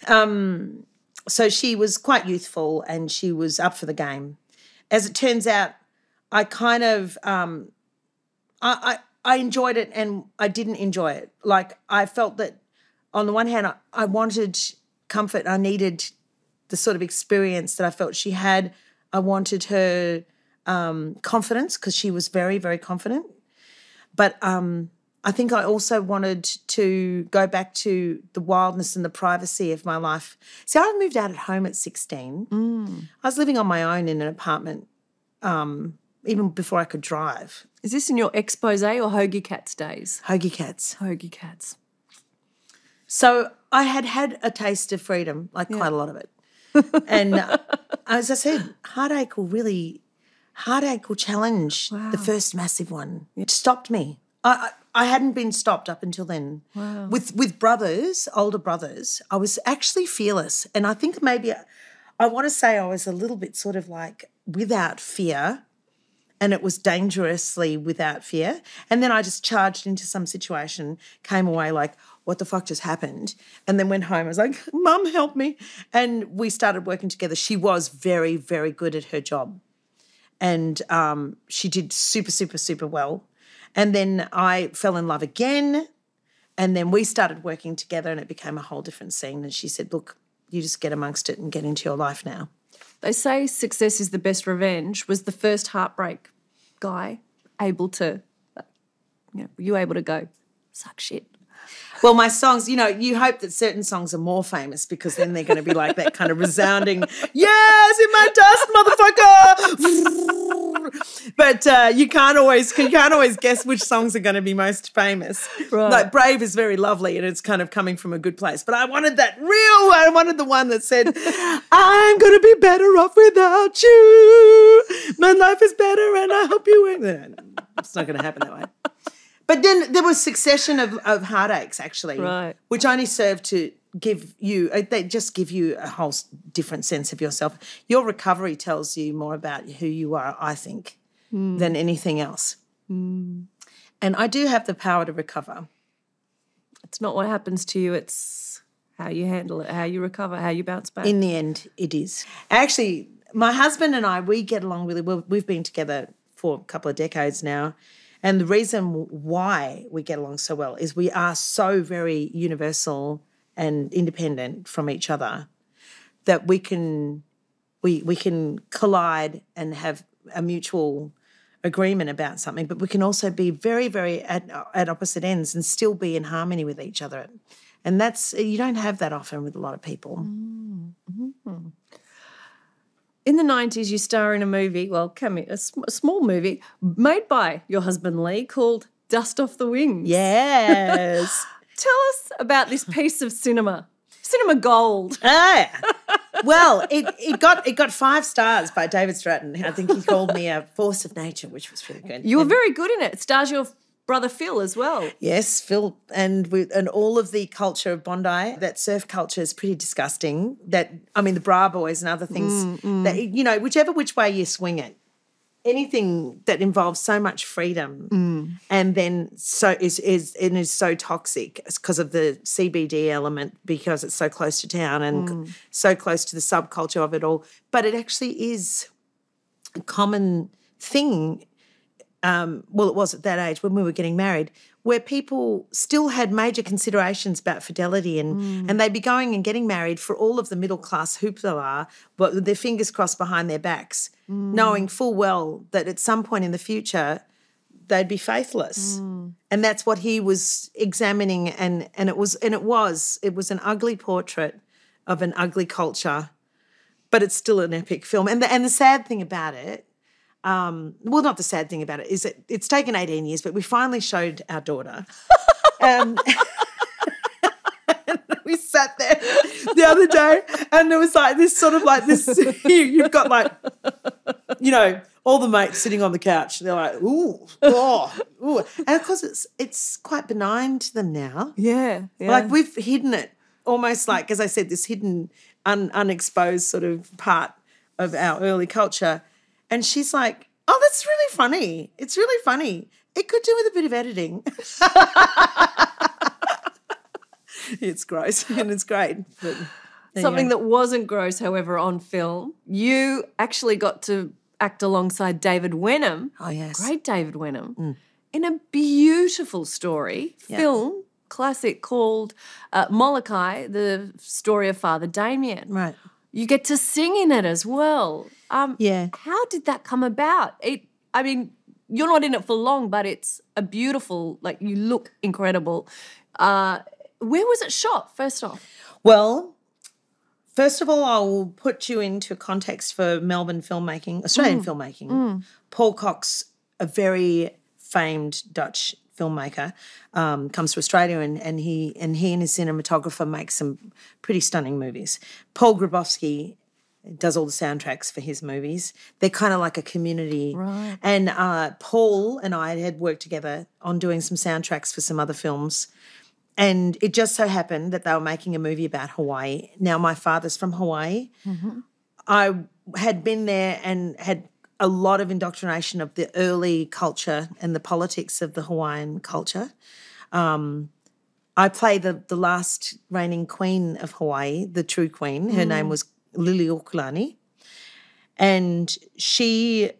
Um, so she was quite youthful and she was up for the game. As it turns out, I kind of um, I, I I enjoyed it and I didn't enjoy it. Like I felt that on the one hand, I, I wanted comfort. I needed the sort of experience that I felt she had. I wanted her um, confidence because she was very, very confident. But um, I think I also wanted to go back to the wildness and the privacy of my life. See, I moved out at home at 16. I was living on my own in an apartment um, even before I could drive. is this in your expose or Hoagie Cats days? Hoagie cats. Hoagie Cats. So I had had a taste of freedom, like quite a lot of it. and uh, as I said, heartache will really, heartache will challenge the first massive one. It stopped me. I, I hadn't been stopped up until then. With with brothers, older brothers, I was actually fearless, and I think maybe I want to say I was a little bit sort of like without fear and it was dangerously without fear. And then I just charged into some situation, came away like, what the fuck just happened? And then went home. I was like, Mum, help me. And we started working together. She was very, very good at her job. And um, she did super, super, super well. And then I fell in love again. And then we started working together and it became a whole different scene. And she said, Look, you just get amongst it and get into your life now. They say success is the best revenge. Was the first heartbreak guy able to, you know, were you able to go, suck shit? Well, my songs, you know, you hope that certain songs are more famous because then they're going to be like that kind of resounding, yes, in my dust, motherfucker. but uh, you can't always you can't always guess which songs are going to be most famous. Right. Like Brave is very lovely and it's kind of coming from a good place. But I wanted that real I wanted the one that said, I'm going to be better off without you. My life is better and I hope you will. No, It's not going to happen that way. But then there was succession of, of heartaches actually, Right. which only served to give you uh, they just give you a whole different sense of yourself. Your recovery tells you more about who you are, I think, than anything else. And I do have the power to recover. It's not what happens to you, it's how you handle it, how you recover, how you bounce back. In the end, it is. Actually, my husband and I, we get along really well. We've been together for a couple of decades now. And the reason why we get along so well is we are so very universal and independent from each other that we can we we can collide and have a mutual agreement about something, but we can also be very, very at, at opposite ends and still be in harmony with each other. And that's, you don't have that often with a lot of people. Mm-hmm. In the 90s, you star in a movie, well, cameo, a, sm- a small movie made by your husband Lee called Dust Off the Wings. Yes. Tell us about this piece of cinema. Cinema gold. ah. Well, it, it got it got five stars by David Stratton. I think he called me a force of nature, which was really good. You were And- very good in it. It stars your brother Phil as well. Yes, Phil, and we, and all of the culture of Bondi, that surf culture is pretty disgusting. That I mean, the bra boys and other things that you know, whichever which way you swing it, anything that involves so much freedom mm. and then so is is and is so toxic because of the CBD element because it's so close to town and mm. so close to the subculture of it all. But it actually is a common thing um, well, it was at that age when we were getting married, where people still had major considerations about fidelity and, mm. and they'd be going and getting married for all of the middle class hoopla, but with their fingers crossed behind their backs, mm. knowing full well that at some point in the future they'd be faithless. Mm. And that's what he was examining and and it was and it was it was an ugly portrait of an ugly culture, but it's still an epic film. And the and the sad thing about it um, well, not the sad thing about it is that it's taken 18 years, but we finally showed our daughter. um, and we sat there the other day, and there was like this sort of like this. You, you've got like, you know, all the mates sitting on the couch. They're like, ooh, oh, ooh, and of course it's it's quite benign to them now. Yeah. yeah. Like we've hidden it almost like, as I said, this hidden, un, unexposed sort of part of our early culture. And she's like, oh, that's really funny. It's really funny. It could do with a bit of editing. it's gross and it's great. But Something that wasn't gross, however, on film. You actually got to act alongside David Wenham. Oh, yes. Great David Wenham. In a beautiful story, film, classic called uh, Molokai, the story of Father Damien. Right. You get to sing in it as well. Um, Yeah. How did that come about? It. I mean, you're not in it for long, but it's a beautiful. Like you look incredible. Uh, where was it shot? First off, Well, first of all, I'll put you into context for Melbourne filmmaking, Australian filmmaking. Paul Cox, a very famed Dutch filmmaker, um, comes to Australia and, and he and he and his cinematographer make some pretty stunning movies. Paul Grabowsky does all the soundtracks for his movies. They're kind of like a community. Right. And uh, Paul and I had worked together on doing some soundtracks for some other films. And it just so happened that they were making a movie about Hawaii. Now, my father's from Hawaii. I had been there and had a lot of indoctrination of the early culture and the politics of the Hawaiian culture. Um, I play the, the last reigning queen of Hawaii, the true queen. Her name was Liliuokalani. And she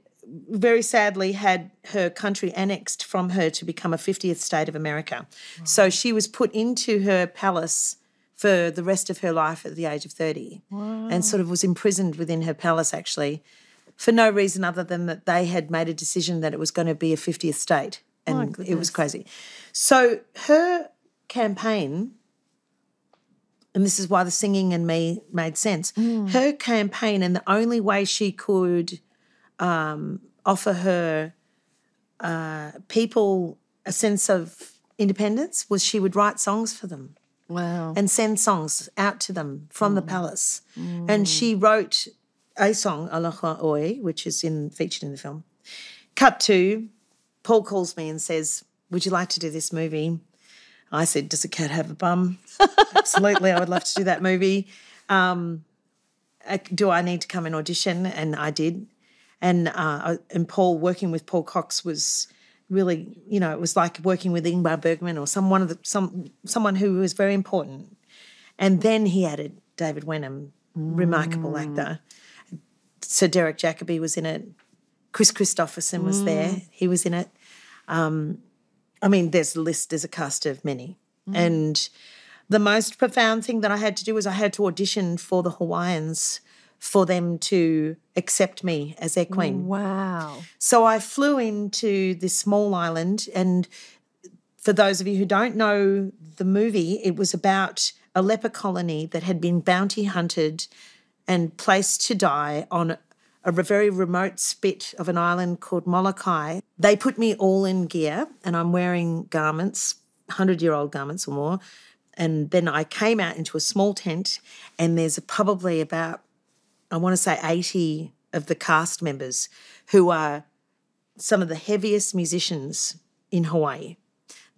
very sadly had her country annexed from her to become a 50th state of America. So she was put into her palace for the rest of her life at the age of 30 and sort of was imprisoned within her palace actually for no reason other than that they had made a decision that it was going to be a 50th state and it was crazy. So her campaign and this is why the singing and me made sense. Her campaign and the only way she could um, offer her uh, people a sense of independence was she would write songs for them wow. and send songs out to them from the palace. And she wrote a song, Aloha Oe, which is in featured in the film. Cut to, Paul calls me and says, Would you like to do this movie? I said, Does a cat have a bum? Absolutely, I would love to do that movie. Um, do I need to come and audition? And I did. And uh, and Paul working with Paul Cox was really, you know, it was like working with Ingmar Bergman or some one of the some someone who was very important. And then he added David Wenham, remarkable actor. Sir Derek Jacobi was in it. Kris Kristofferson was there. He was in it. Um, I mean, there's a list, there's a cast of many. And the most profound thing that I had to do was I had to audition for the Hawaiians for them to accept me as their queen. Wow. So I flew into this small island, and for those of you who don't know the movie, it was about a leper colony that had been bounty hunted and placed to die on a very remote spit of an island called Molokai. They put me all in gear, and I'm wearing garments, 100 year old garments or more. And then I came out into a small tent, and there's probably about, I want to say, 80 of the cast members who are some of the heaviest musicians in Hawaii.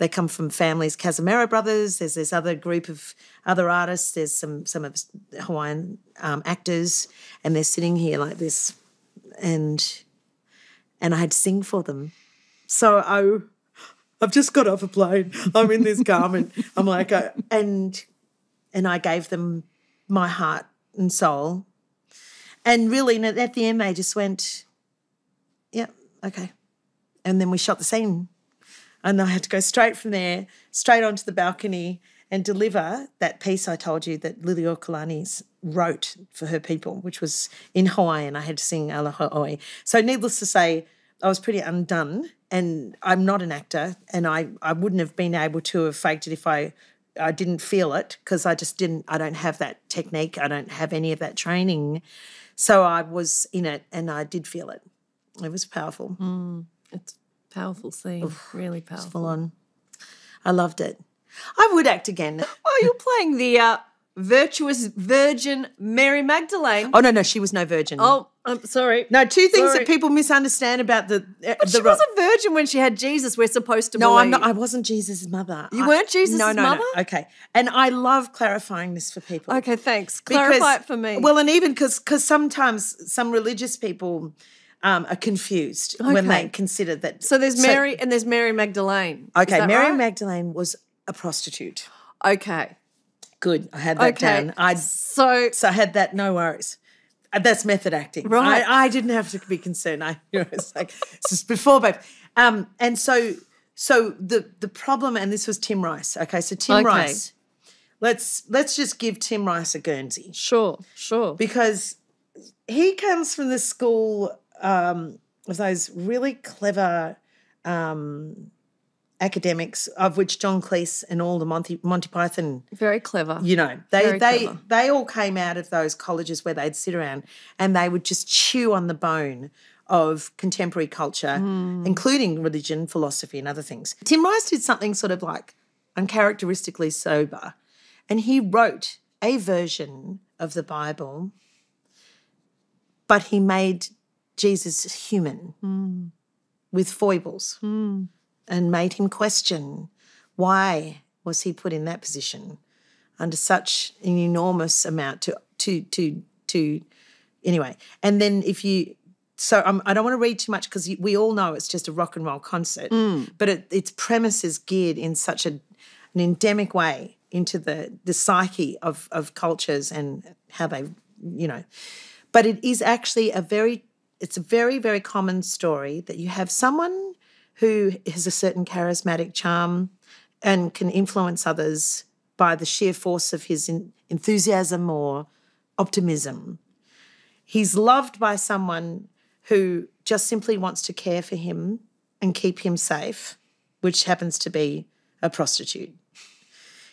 They come from families, Cazimero brothers. There's this other group of other artists. There's some some of Hawaiian um, actors, and they're sitting here like this, and and I had to sing for them. So I, I've just got off a plane. I'm in this garment. I'm like, uh, and and I gave them my heart and soul, and really at the end they just went, yeah, okay, and then we shot the scene and I had to go straight from there, straight onto the balcony and deliver that piece I told you that Lily Liliuokalani wrote for her people, which was in Hawaiian. And I had to sing Aloha Oe. So, needless to say, I was pretty undone. And I'm not an actor, and I, I wouldn't have been able to have faked it if I I didn't feel it because I just didn't. I don't have that technique. I don't have any of that training. So I was in it, and I did feel it. It was powerful. Mm, it's Powerful scene. Oof, really powerful. Full on. I loved it. I would act again. Oh, you're playing the uh, virtuous virgin Mary Magdalene. Oh no, no, she was no virgin. Oh, I'm sorry. No, two things sorry. that people misunderstand about the. Uh, but the she was a virgin when she had Jesus. We're supposed to. No, believe. I'm not. I wasn't Jesus' mother. You I, weren't Jesus' no, no, mother. No, okay, and I love clarifying this for people. Okay, thanks. Clarify because, it for me. Well, and even because because sometimes some religious people um, are confused okay. when they consider that. So there's Mary so, and there's Mary Magdalene. Okay, Mary right? Magdalene was a prostitute. Okay. Good. I had that okay. down. I so so I had that. No worries. Uh, that's method acting. Right. I, I didn't have to be concerned. I you know, it's like it's before babe. Um, and so so the the problem, and this was Tim Rice. Okay, so Tim okay. Rice. Let's let's just give Tim Rice a Guernsey. Sure, sure. Because he comes from the school um, of those really clever um, academics, of which John Cleese and all the Monty Monty Python, very clever. You know, they very they clever. they all came out of those colleges where they'd sit around and they would just chew on the bone of contemporary culture, mm. including religion, philosophy, and other things. Tim Rice did something sort of like uncharacteristically sober, and he wrote a version of the Bible, but he made Jesus human mm. with foibles mm. and made him question why was he put in that position under such an enormous amount to to to to anyway and then if you so um, I don't want to read too much because we all know it's just a rock and roll concert, mm. but it, its premise is geared in such a, an endemic way into the the psyche of of cultures and how they, you know, but it is actually a very it's a very, very common story that you have someone who has a certain charismatic charm and can influence others by the sheer force of his enthusiasm or optimism. He's loved by someone who just simply wants to care for him and keep him safe, which happens to be a prostitute.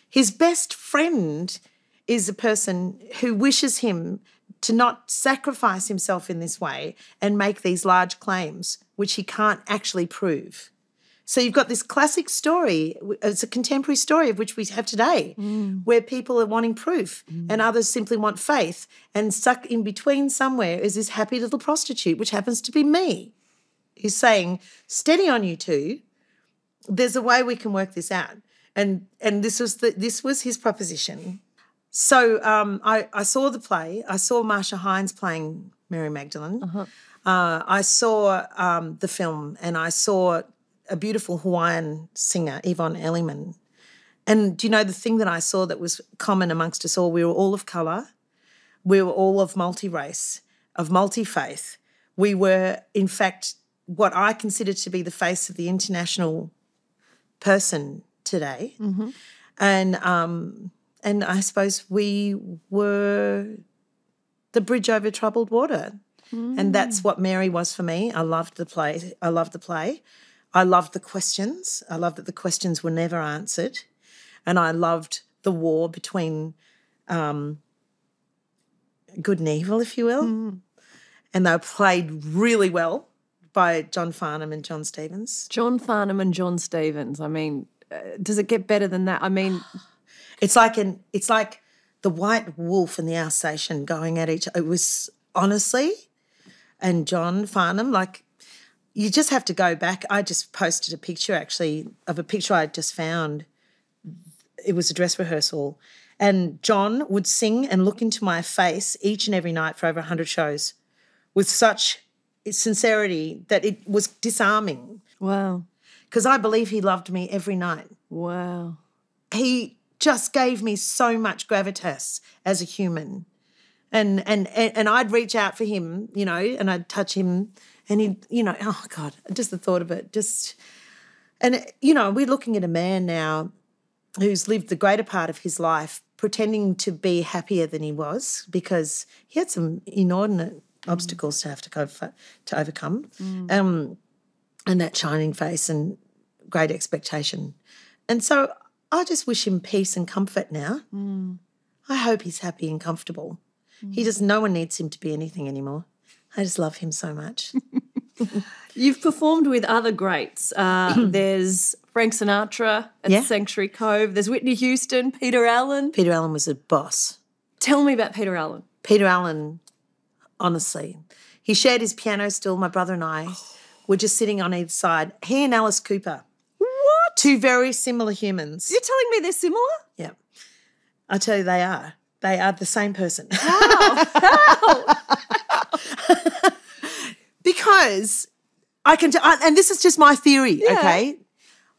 His best friend is a person who wishes him to not sacrifice himself in this way and make these large claims, which he can't actually prove. So you've got this classic story, it's a contemporary story of which we have today, mm. where people are wanting proof mm. and others simply want faith. And stuck in between somewhere is this happy little prostitute, which happens to be me, who's saying, steady on you two, there's a way we can work this out. And and this was the this was his proposition. So um, I, I, saw the play. I saw Marcia Hines playing Mary Magdalene. Uh-huh. Uh, I saw um, the film and I saw a beautiful Hawaiian singer, Yvonne Elliman. And do you know the thing that I saw that was common amongst us all? We were all of colour. We were all of multi race, of multi faith. We were, in fact, what I consider to be the face of the international person today. Mm-hmm. And um, and I suppose we were the bridge over troubled water. And that's what Mary was for me. I loved the play. I loved the play. I loved the questions. I loved that the questions were never answered. And I loved the war between um, good and evil, if you will. And they were played really well by John Farnham and Jon Stevens. John Farnham and Jon Stevens. I mean, uh, does it get better than that? I mean, It's like an it's like the white wolf and the Alsatian going at each. It was honestly, and John Farnham like. You just have to go back. I just posted a picture actually of a picture I just found. It was a dress rehearsal, and John would sing and look into my face each and every night for over 100 shows with such sincerity that it was disarming wow, because I believe he loved me every night wow. he just gave me so much gravitas as a human. And and and I'd reach out for him, you know, and I'd touch him and he'd, you know, oh God, just the thought of it, just and you know, we're looking at a man now who's lived the greater part of his life pretending to be happier than he was because he had some inordinate obstacles to have to go for, to overcome. Um, and that shining face and great expectation. And so I just wish him peace and comfort now. I hope he's happy and comfortable. He just, no one needs him to be anything anymore. I just love him so much. You've performed with other greats. Uh, there's Frank Sinatra at Yeah. Sanctuary Cove. There's Whitney Houston, Peter Allen. Peter Allen was a boss. Tell me about Peter Allen. Peter Allen, honestly, he shared his piano stool. My brother and I were just sitting on either side. He and Alice Cooper? Two very similar humans. You're telling me they're similar? Yeah. I tell you, they are. They are the same person. How? because I can, t- I- and this is just my theory, okay?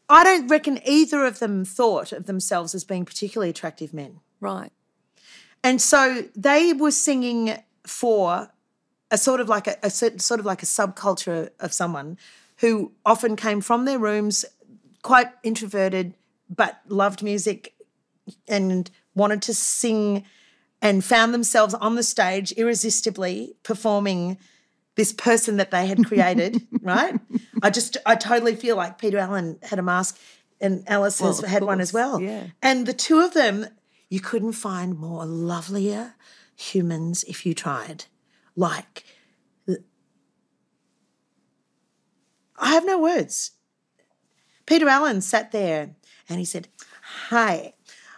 I don't reckon either of them thought of themselves as being particularly attractive men. Right. And so they were singing for a sort of like a, a sort of like a subculture of someone who often came from their rooms, quite introverted, but loved music and wanted to sing and found themselves on the stage irresistibly performing this person that they had created, right? I just, I totally feel like Peter Allen had a mask and Alice has of had one as well. yeah. And the two of them, you couldn't find more lovelier humans if you tried. Like, I have no words. Peter Allen sat there and he said, Hi,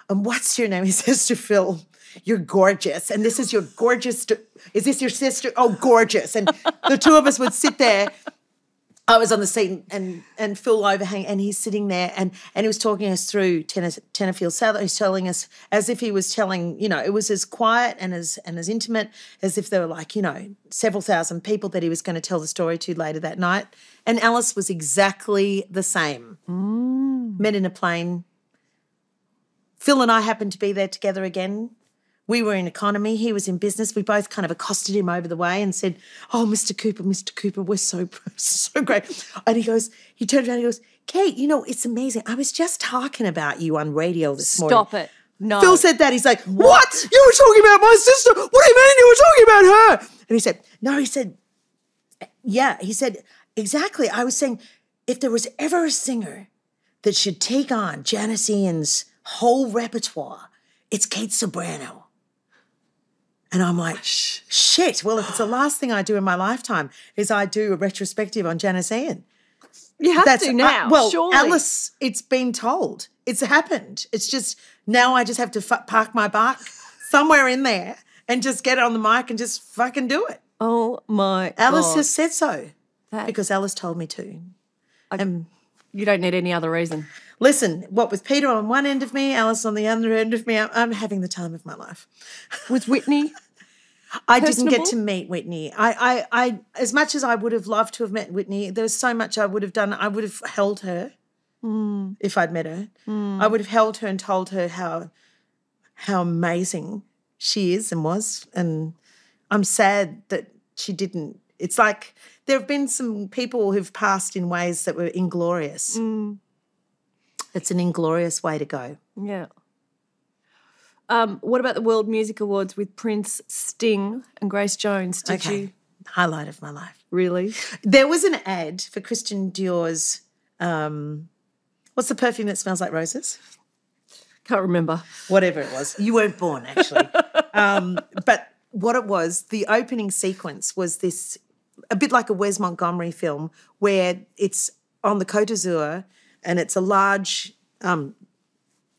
and what's your name? He says to Phil, You're gorgeous. And this is your gorgeous, is this your sister? Oh, gorgeous. And the two of us would sit there. I was on the seat and and Phil overhang and he's sitting there and and he was talking us through tenor, Tenterfield Saddler. He's telling us as if he was telling, you know, it was as quiet and as and as intimate as if there were like, you know, several thousand people that he was going to tell the story to later that night. And Alice was exactly the same. Mm. Met in a plane. Phil and I happened to be there together again. We were in economy, he was in business. We both kind of accosted him over the way and said, Oh, Mr. Cooper, Mr. Cooper, we're so, so great. And he goes, he turned around and he goes, Kate, you know, it's amazing. I was just talking about you on radio this morning. Stop it. No. Phil said that. He's like, What? You were talking about my sister. What do you mean you were talking about her? And he said, No, he said, Yeah. He said, Exactly. I was saying, if there was ever a singer that should take on Janis Ian's whole repertoire, it's Kate Ceberano. And I'm like, shit. Well, if it's the last thing I do in my lifetime is I do a retrospective on Janis Ian. you have That's to now. I- well, surely. Alice. It's been told. It's happened. It's just now I just have to f- park my bike somewhere in there and just get it on the mic and just fucking do it. Oh my Alice God. has said so That- because Alice told me to. Um, you don't need any other reason. Listen, what with Peter on one end of me, Alice on the other end of me, I'm, I'm having the time of my life. Was Whitney? I didn't get to meet Whitney. I, I, I, as much as I would have loved to have met Whitney, there was so much I would have done. I would have held her mm. if I'd met her. Mm. I would have held her and told her how, how amazing she is and was. And I'm sad that she didn't. It's like there have been some people who've passed in ways that were inglorious. Mm. It's an inglorious way to go. Yeah. Um, what about the World Music Awards with Prince, Sting, and Grace Jones? Did Okay. you Highlight of my life. really? There was an ad for Christian Dior's. Um, what's the perfume that smells like roses? Can't remember. Whatever it was. You weren't born, actually. um, but what it was, the opening sequence was this a bit like a Wes Montgomery film where it's on the Côte d'Azur and it's a large um,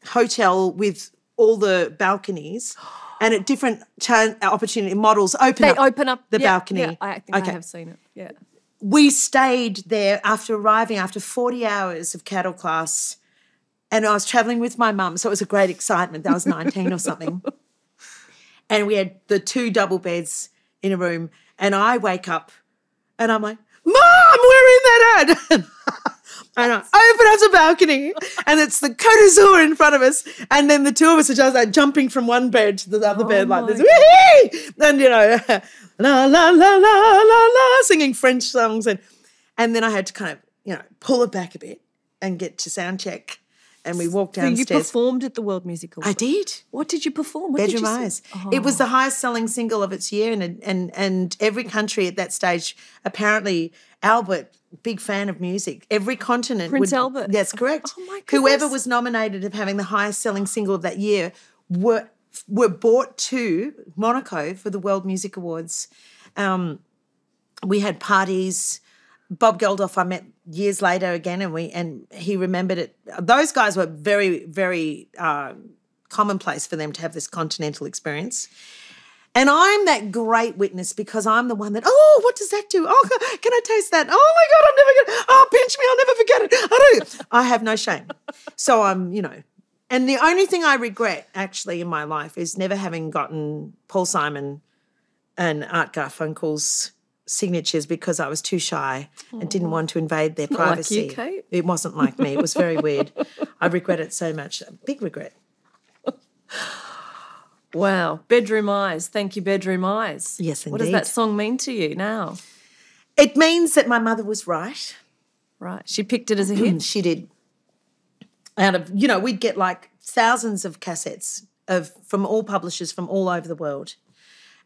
hotel with all the balconies and at different turn opportunity models open They up open up the yeah, balcony. Yeah, I think Okay. I have seen it. Yeah. we stayed there after arriving after 40 hours of cattle class and I was traveling with my mum so it was a great excitement I was 19 or something and we had the two double beds in a room and I wake up and I'm like mom we're in that ad and I open up the balcony and it's the d'Azur in front of us and then the two of us are just like jumping from one bed to the other oh bed like this and you know la la la la la la singing French songs and and then I had to kind of you know pull it back a bit and get to sound check and we walked So you performed at the World Music Awards. I did. What did you perform? What did Bedroom you? Eyes. It was the oh. highest selling single of its year, and and and every country at that stage, apparently, Albert, big fan of music. Every continent. Prince would- Albert. That's correct. Oh my Whoever was nominated of having the highest selling single of that year were were brought to Monaco for the World Music Awards. Um, we had parties. Bob Geldof, I met years later again, and we and he remembered it. Those guys were very, very uh, commonplace for them to have this continental experience. And I'm that great witness because I'm the one that, oh, what does that do? Oh, can I taste that? Oh my God, I'm never going to, oh, pinch me, I'll never forget it. I don't, I have no shame. So I'm, you know, and the only thing I regret actually in my life is never having gotten Paul Simon and Art Garfunkel's signatures because I was too shy and didn't want to invade their not like privacy. you. It wasn't like me. It was very weird. I regret it so much. Big regret. Wow. Bedroom Eyes. Thank you, Bedroom Eyes. Yes, indeed. What does that song mean to you now? It means that my mother was right. Right. She picked it as a hit. She did. Out of you know, we'd get like thousands of cassettes of from all publishers from all over the world,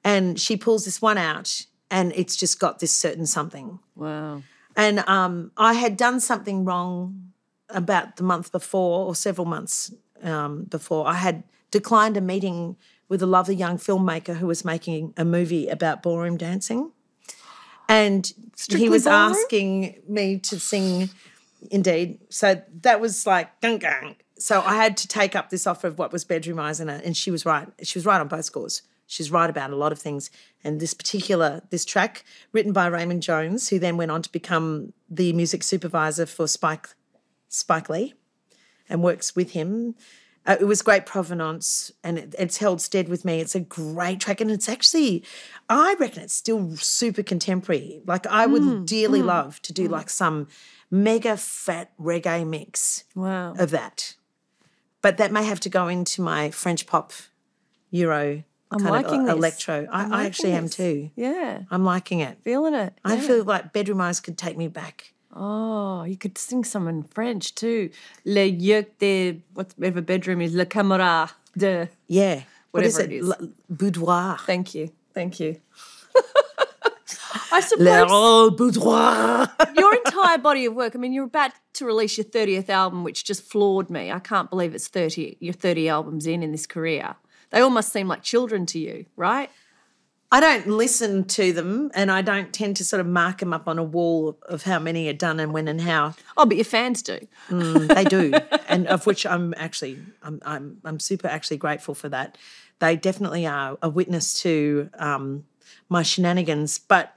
and she pulls this one out, and it's just got this certain something. Wow. And um, I had done something wrong about the month before, or several months um, before. I had declined a meeting with a lovely young filmmaker who was making a movie about ballroom dancing. And he was ballroom? asking me to sing, indeed. So that was like, gung, gung. So I had to take up this offer of what was Bedroom Eyes, and, uh, and she was right. She was right on both scores. She's right about a lot of things. And this particular, this track, written by Raymond Jones, who then went on to become the music supervisor for Spike, Spike Lee and works with him. Uh, it was great provenance and it, it's held stead with me. It's a great track and it's actually, I reckon it's still super contemporary. Like I would mm, dearly mm, love to do mm. like some mega fat reggae mix Wow. of that. But that may have to go into my French pop Euro I'm kind uh, liking of electro. I, I'm I actually liking am too. Yeah. I'm liking it. Feeling it. I feel like Bedroom Eyes could take me back. Oh, you could sing some in French too. Le yeux de whatever bedroom is, le camera de. Yeah. What is it? it is. Boudoir. Thank you. Thank you. I suppose oh, boudoir. your entire body of work. I mean, you're about to release your 30th album, which just floored me. I can't believe it's 30. You're 30 albums in in this career. They almost seem like children to you, right? I don't listen to them and I don't tend to sort of mark them up on a wall of how many are done and when and how. Oh, but your fans do. Mm, they do, and of which I'm actually I'm I'm I'm super actually grateful for that. They definitely are a witness to um, my shenanigans, but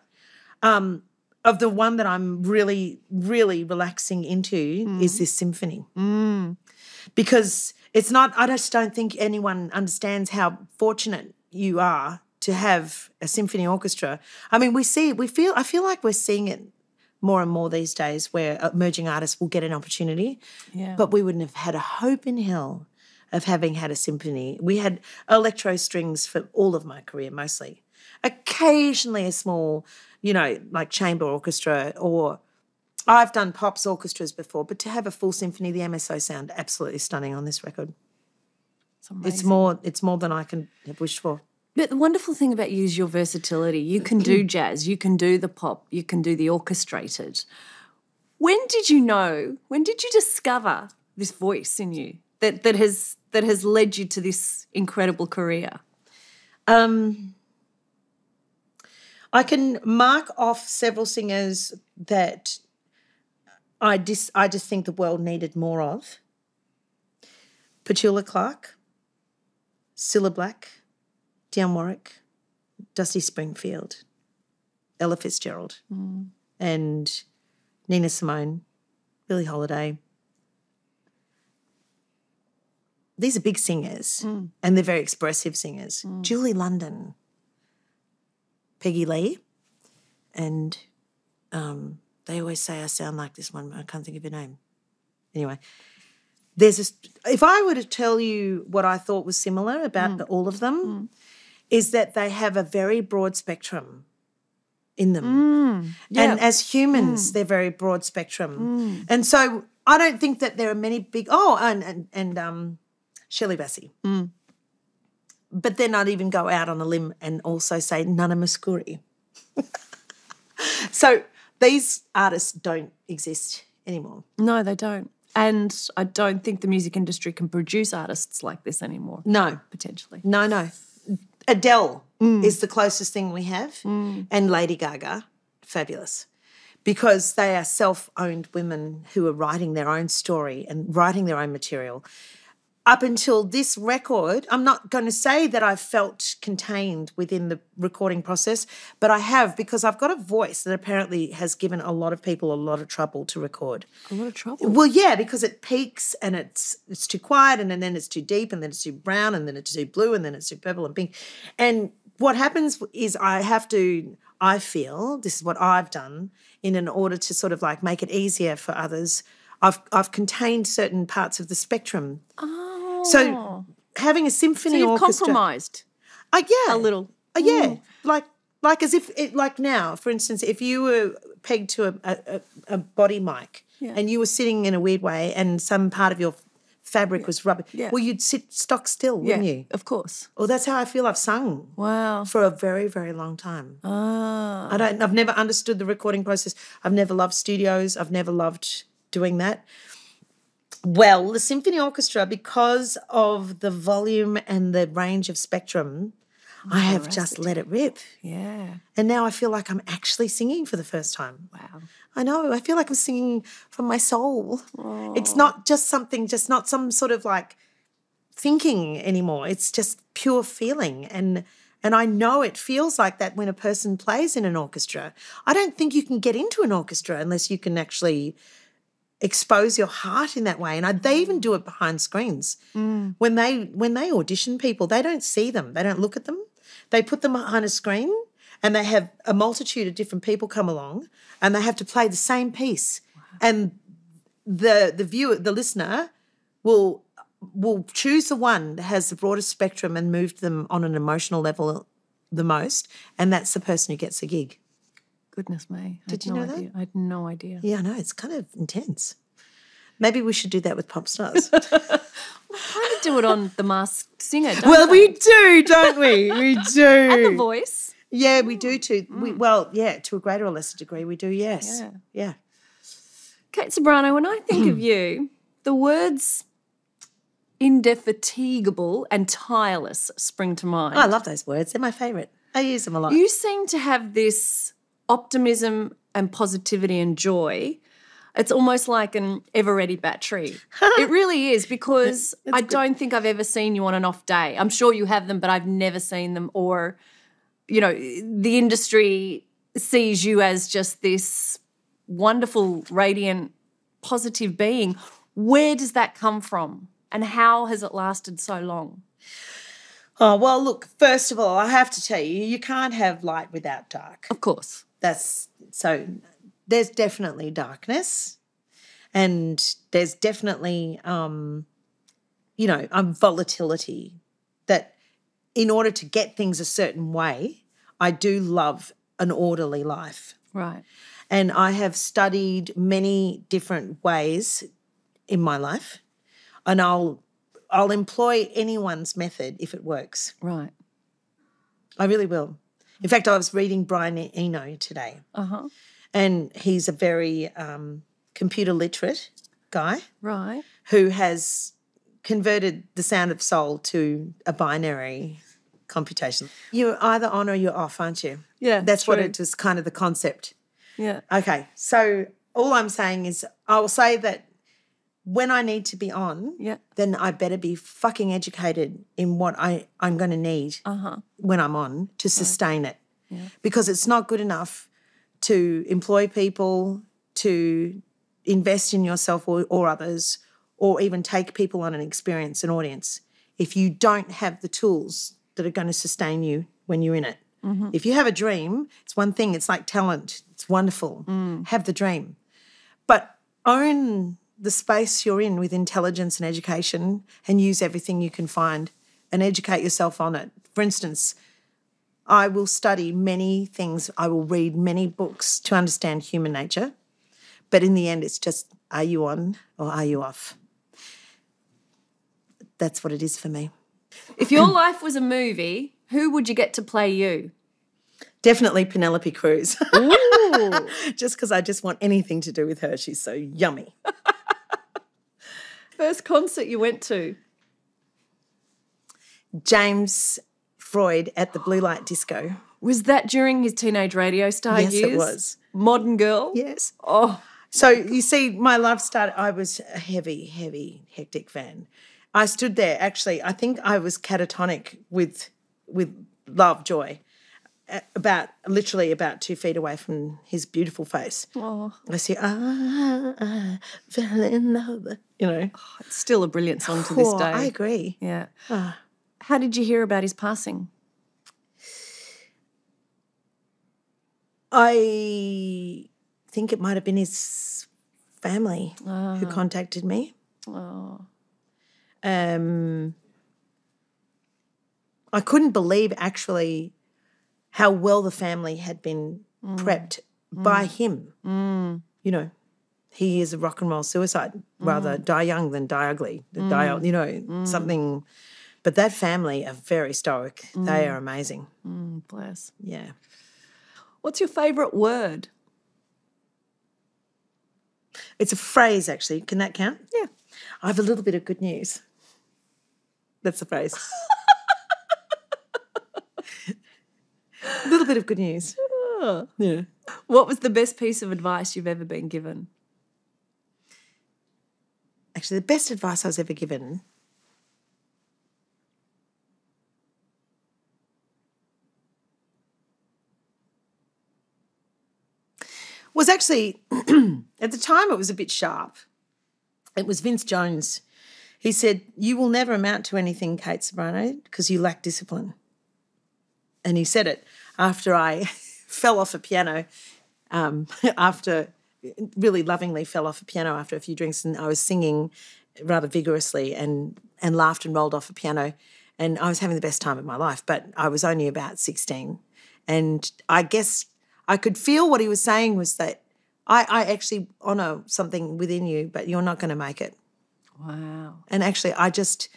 um, of the one that I'm really really relaxing into is this symphony because it's not. I just don't think anyone understands how fortunate you are to have a symphony orchestra. I mean, we see, we feel, I feel like we're seeing it more and more these days where emerging artists will get an opportunity. Yeah. But we wouldn't have had a hope in hell of having had a symphony. We had electro strings for all of my career, mostly. Occasionally a small, you know, like chamber orchestra or I've done pops orchestras before, but to have a full symphony, the MSO sound absolutely stunning on this record. It's. It's more it's more than I can have wished for. But the wonderful thing about you is your versatility. You can do jazz, you can do the pop, you can do the orchestrated. When did you know? When did you discover this voice in you that that has that has led you to this incredible career? Um, I can mark off several singers that I just I just think the world needed more of. Petula Clark, Cilla Black, Dionne Warwick, Dusty Springfield, Ella Fitzgerald, mm. and Nina Simone, Billie Holiday. These are big singers mm. and they're very expressive singers. Mm. Julie London, Peggy Lee, and um, they always say I sound like this one. I can't think of her name. Anyway, there's this. If I were to tell you what I thought was similar about the, all of them, is that they have a very broad spectrum in them, mm. Yeah. and as humans, mm. they're very broad spectrum. Mm. And so I don't think that there are many big. Oh, and and and um, Shirley Bassey. But then I'd even go out on a limb and also say Nana Mouskouri. so these artists don't exist anymore. No, they don't. And I don't think the music industry can produce artists like this anymore. No, Potentially. no, no. Adele mm. is the closest thing we have, mm. and Lady Gaga, fabulous. Because they are self owned women who are writing their own story and writing their own material. Up until this record, I'm not going to say that I felt contained within the recording process, but I have because I've got a voice that apparently has given a lot of people a lot of trouble to record. A lot of trouble. Well, yeah, because it peaks and it's it's too quiet, and then it's too deep, and then it's too brown, and then it's too blue, and then it's too purple and pink. And what happens is I have to. I feel this is what I've done in an order to sort of like make it easier for others. I've I've contained certain parts of the spectrum. Oh. So having a symphony So you've orchestra, compromised uh, yeah, a little. uh, yeah, like like as if it like now, for instance, if you were pegged to a a, a, body mic Yeah. and you were sitting in a weird way, and some part of your fabric was rubber, Yeah. well, you'd sit stock still, wouldn't you? of course. Well, that's how I feel. I've sung Wow. for a very very long time. Ah. I don't. I've never understood the recording process. I've never loved studios. I've never loved doing that. Well, the symphony orchestra, because of the volume and the range of spectrum, I have just let it rip. Yeah. And now I feel like I'm actually singing for the first time. Wow. I know. I feel like I'm singing from my soul. It's not just something, just not some sort of like thinking anymore. It's just pure feeling. And and I know it feels like that when a person plays in an orchestra. I don't think you can get into an orchestra unless you can actually expose your heart in that way. And I, they even do it behind screens. Mm. When they when they audition people, they don't see them. They don't look at them. They put them behind a screen and they have a multitude of different people come along and they have to play the same piece. And the the viewer, the listener will will choose the one that has the broadest spectrum and moved them on an emotional level the most, and that's the person who gets the gig. Goodness me. Did you no know that? I had no idea. Yeah, I know it's kind of intense. Maybe we should do that with pop stars. we Kind of do it on The Masked Singer, don't well, they? we do, don't we? We do. And The Voice. Yeah, we do mm, too. We, mm. well, yeah, to a greater or lesser degree, we do. Yes. Yeah. yeah. Kate Ceberano, when I think of you, the words indefatigable and tireless spring to mind. I love those words. They're my favourite. I use them a lot. You seem to have this optimism and positivity and joy. It's almost like an ever ready battery. it really is because I don't think I've ever seen you on an off day. I'm sure you have them, but I've never seen them. Or, you know, the industry sees you as just this wonderful, radiant, positive being. Where does that come from? And how has it lasted so long? oh, well, look, first of all, I have to tell you, you can't have light without dark. Of course. That's so there's definitely darkness and there's definitely um you know um volatility that in order to get things a certain way i do love an orderly life Right. and i have studied many different ways in my life and i'll I'll employ anyone's method if it works. Right. I really will. In fact, I was reading Brian Eno today, Uh huh. and he's a very um, computer literate guy Right. who has converted the sound of soul to a binary computation. You're either on or you're off, aren't you? Yeah. That's what true. it was kind of the concept. Yeah. Okay, so all I'm saying is I will say that when I need to be on, Yeah. then I better be fucking educated in what I, I'm going to need Uh huh. when I'm on to sustain it. Because it's not good enough to employ people, to invest in yourself or, or others, or even take people on an experience, an audience, if you don't have the tools that are going to sustain you when you're in it. If you have a dream, it's one thing, it's like talent, it's wonderful. Have the dream. But own the space you're in with intelligence and education and use everything you can find and educate yourself on it. For instance, I will study many things, I will read many books to understand human nature. But in the end, it's just are you on or are you off? That's what it is for me. If your life was a movie, who would you get to play you? Definitely Penelope Cruz. Ooh. just because I just want anything to do with her. She's so yummy. First concert you went to? James Freud at the Blue Light Disco. Was that during his teenage radio star Yes, it years? was. Modern Girl? Yes. Oh, So you see, my love started. I was a heavy, heavy, hectic fan. I stood there. Actually, I think I was catatonic with with love, joy, about literally about two feet away from his beautiful face. oh, I see, ah, I fell in love. You know, it's still a brilliant song to this Oh, day. I agree. Yeah. Ah. How did you hear about his passing? I think it might have been his family who Ah. contacted me. Oh, um, I couldn't believe actually how well the family had been prepped by him. You know, he is a rock and roll suicide, rather mm. die young than die ugly. Die, mm. old, you know, mm. something. But that family are very stoic. They are amazing. mm, bless. Yeah. What's your favourite word? It's a phrase, actually. Can that count? Yeah. I have a little bit of good news. That's the phrase. a little bit of good news. Oh. Yeah. What was the best piece of advice you've ever been given? Actually, the best advice I was ever given was actually, at the time, it was a bit sharp. It was Vince Jones. He said, You will never amount to anything, Kate Ceberano, because you lack discipline. And he said it after I fell off a piano, um, after really lovingly fell off a piano after a few drinks, and I was singing rather vigorously and and laughed and rolled off a piano, and I was having the best time of my life. But I was only about sixteen, and I guess I could feel what he was saying was that I, I actually honour something within you, but you're not going to make it. Wow. And actually, I just,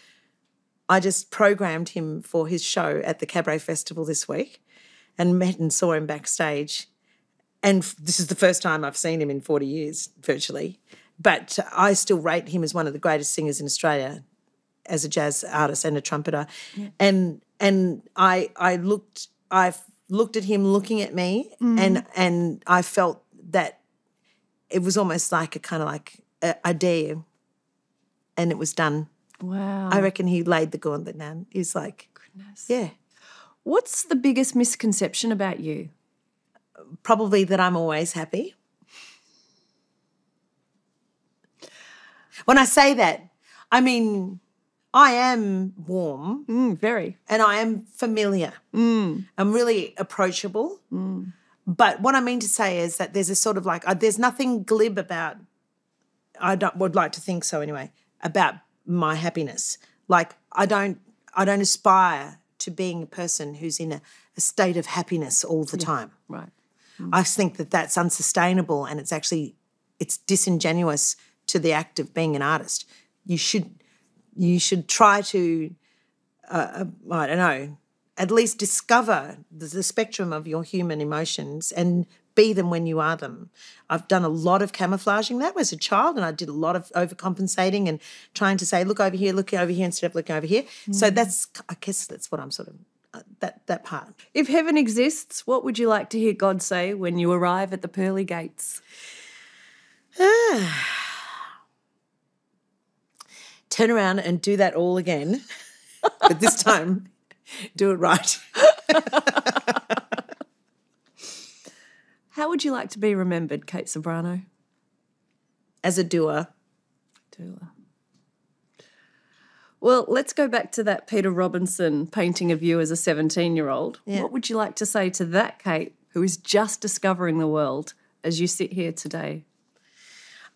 I just programmed him for his show at the Cabaret Festival this week, and met and saw him backstage. And f- this is the first time I've seen him in forty years, virtually. But I still rate him as one of the greatest singers in Australia, as a jazz artist and a trumpeter. And and I I looked I looked at him looking at me, mm-hmm. and and I felt that it was almost like a kind of like a, I dare you, and it was done. Wow. I reckon he laid the gauntlet down. He's like, Goodness. yeah, What's the biggest misconception about you? Probably that I'm always happy. When I say that, I mean, I am warm Mm, very. and I am familiar. I'm really approachable. But what I mean to say is that there's a sort of like, uh, there's nothing glib about, I don't, would like to think so anyway, about my happiness. Like, I don't, I don't aspire to being a person who's in a, a state of happiness all the time. Right. I think that that's unsustainable and it's actually it's disingenuous to the act of being an artist. You should you should try to, uh, I don't know, at least discover the, the spectrum of your human emotions and be them when you are them. I've done a lot of camouflaging that as a child, and I did a lot of overcompensating and trying to say, "Look over here, look over here," instead of looking over here. So that's, I guess, that's what I'm sort of uh, Uh, that that part. If heaven exists, what would you like to hear God say when you arrive at the pearly gates? Turn around and do that all again, but this time, do it right. How would you like to be remembered, Kate Ceberano? As a doer, Doer. Well, let's go back to that Peter Robinson painting of you as a 17 year old. Yeah. What would you like to say to that Kate who is just discovering the world as you sit here today?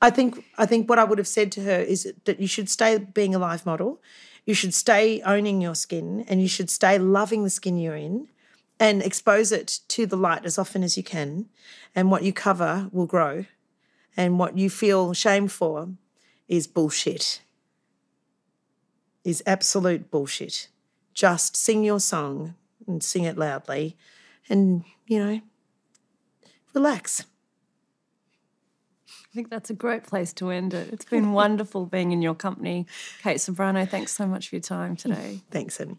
I think I think what I would have said to her is that you should stay being a life model, you should stay owning your skin, and you should stay loving the skin you're in, and expose it to the light as often as you can. And what you cover will grow, and what you feel shame for is bullshit. Is absolute bullshit. Just sing your song and sing it loudly, and you know, relax. I think that's a great place to end it. It's been wonderful being in your company, Kate Ceberano. Thanks so much for your time today. Thanks, Annie.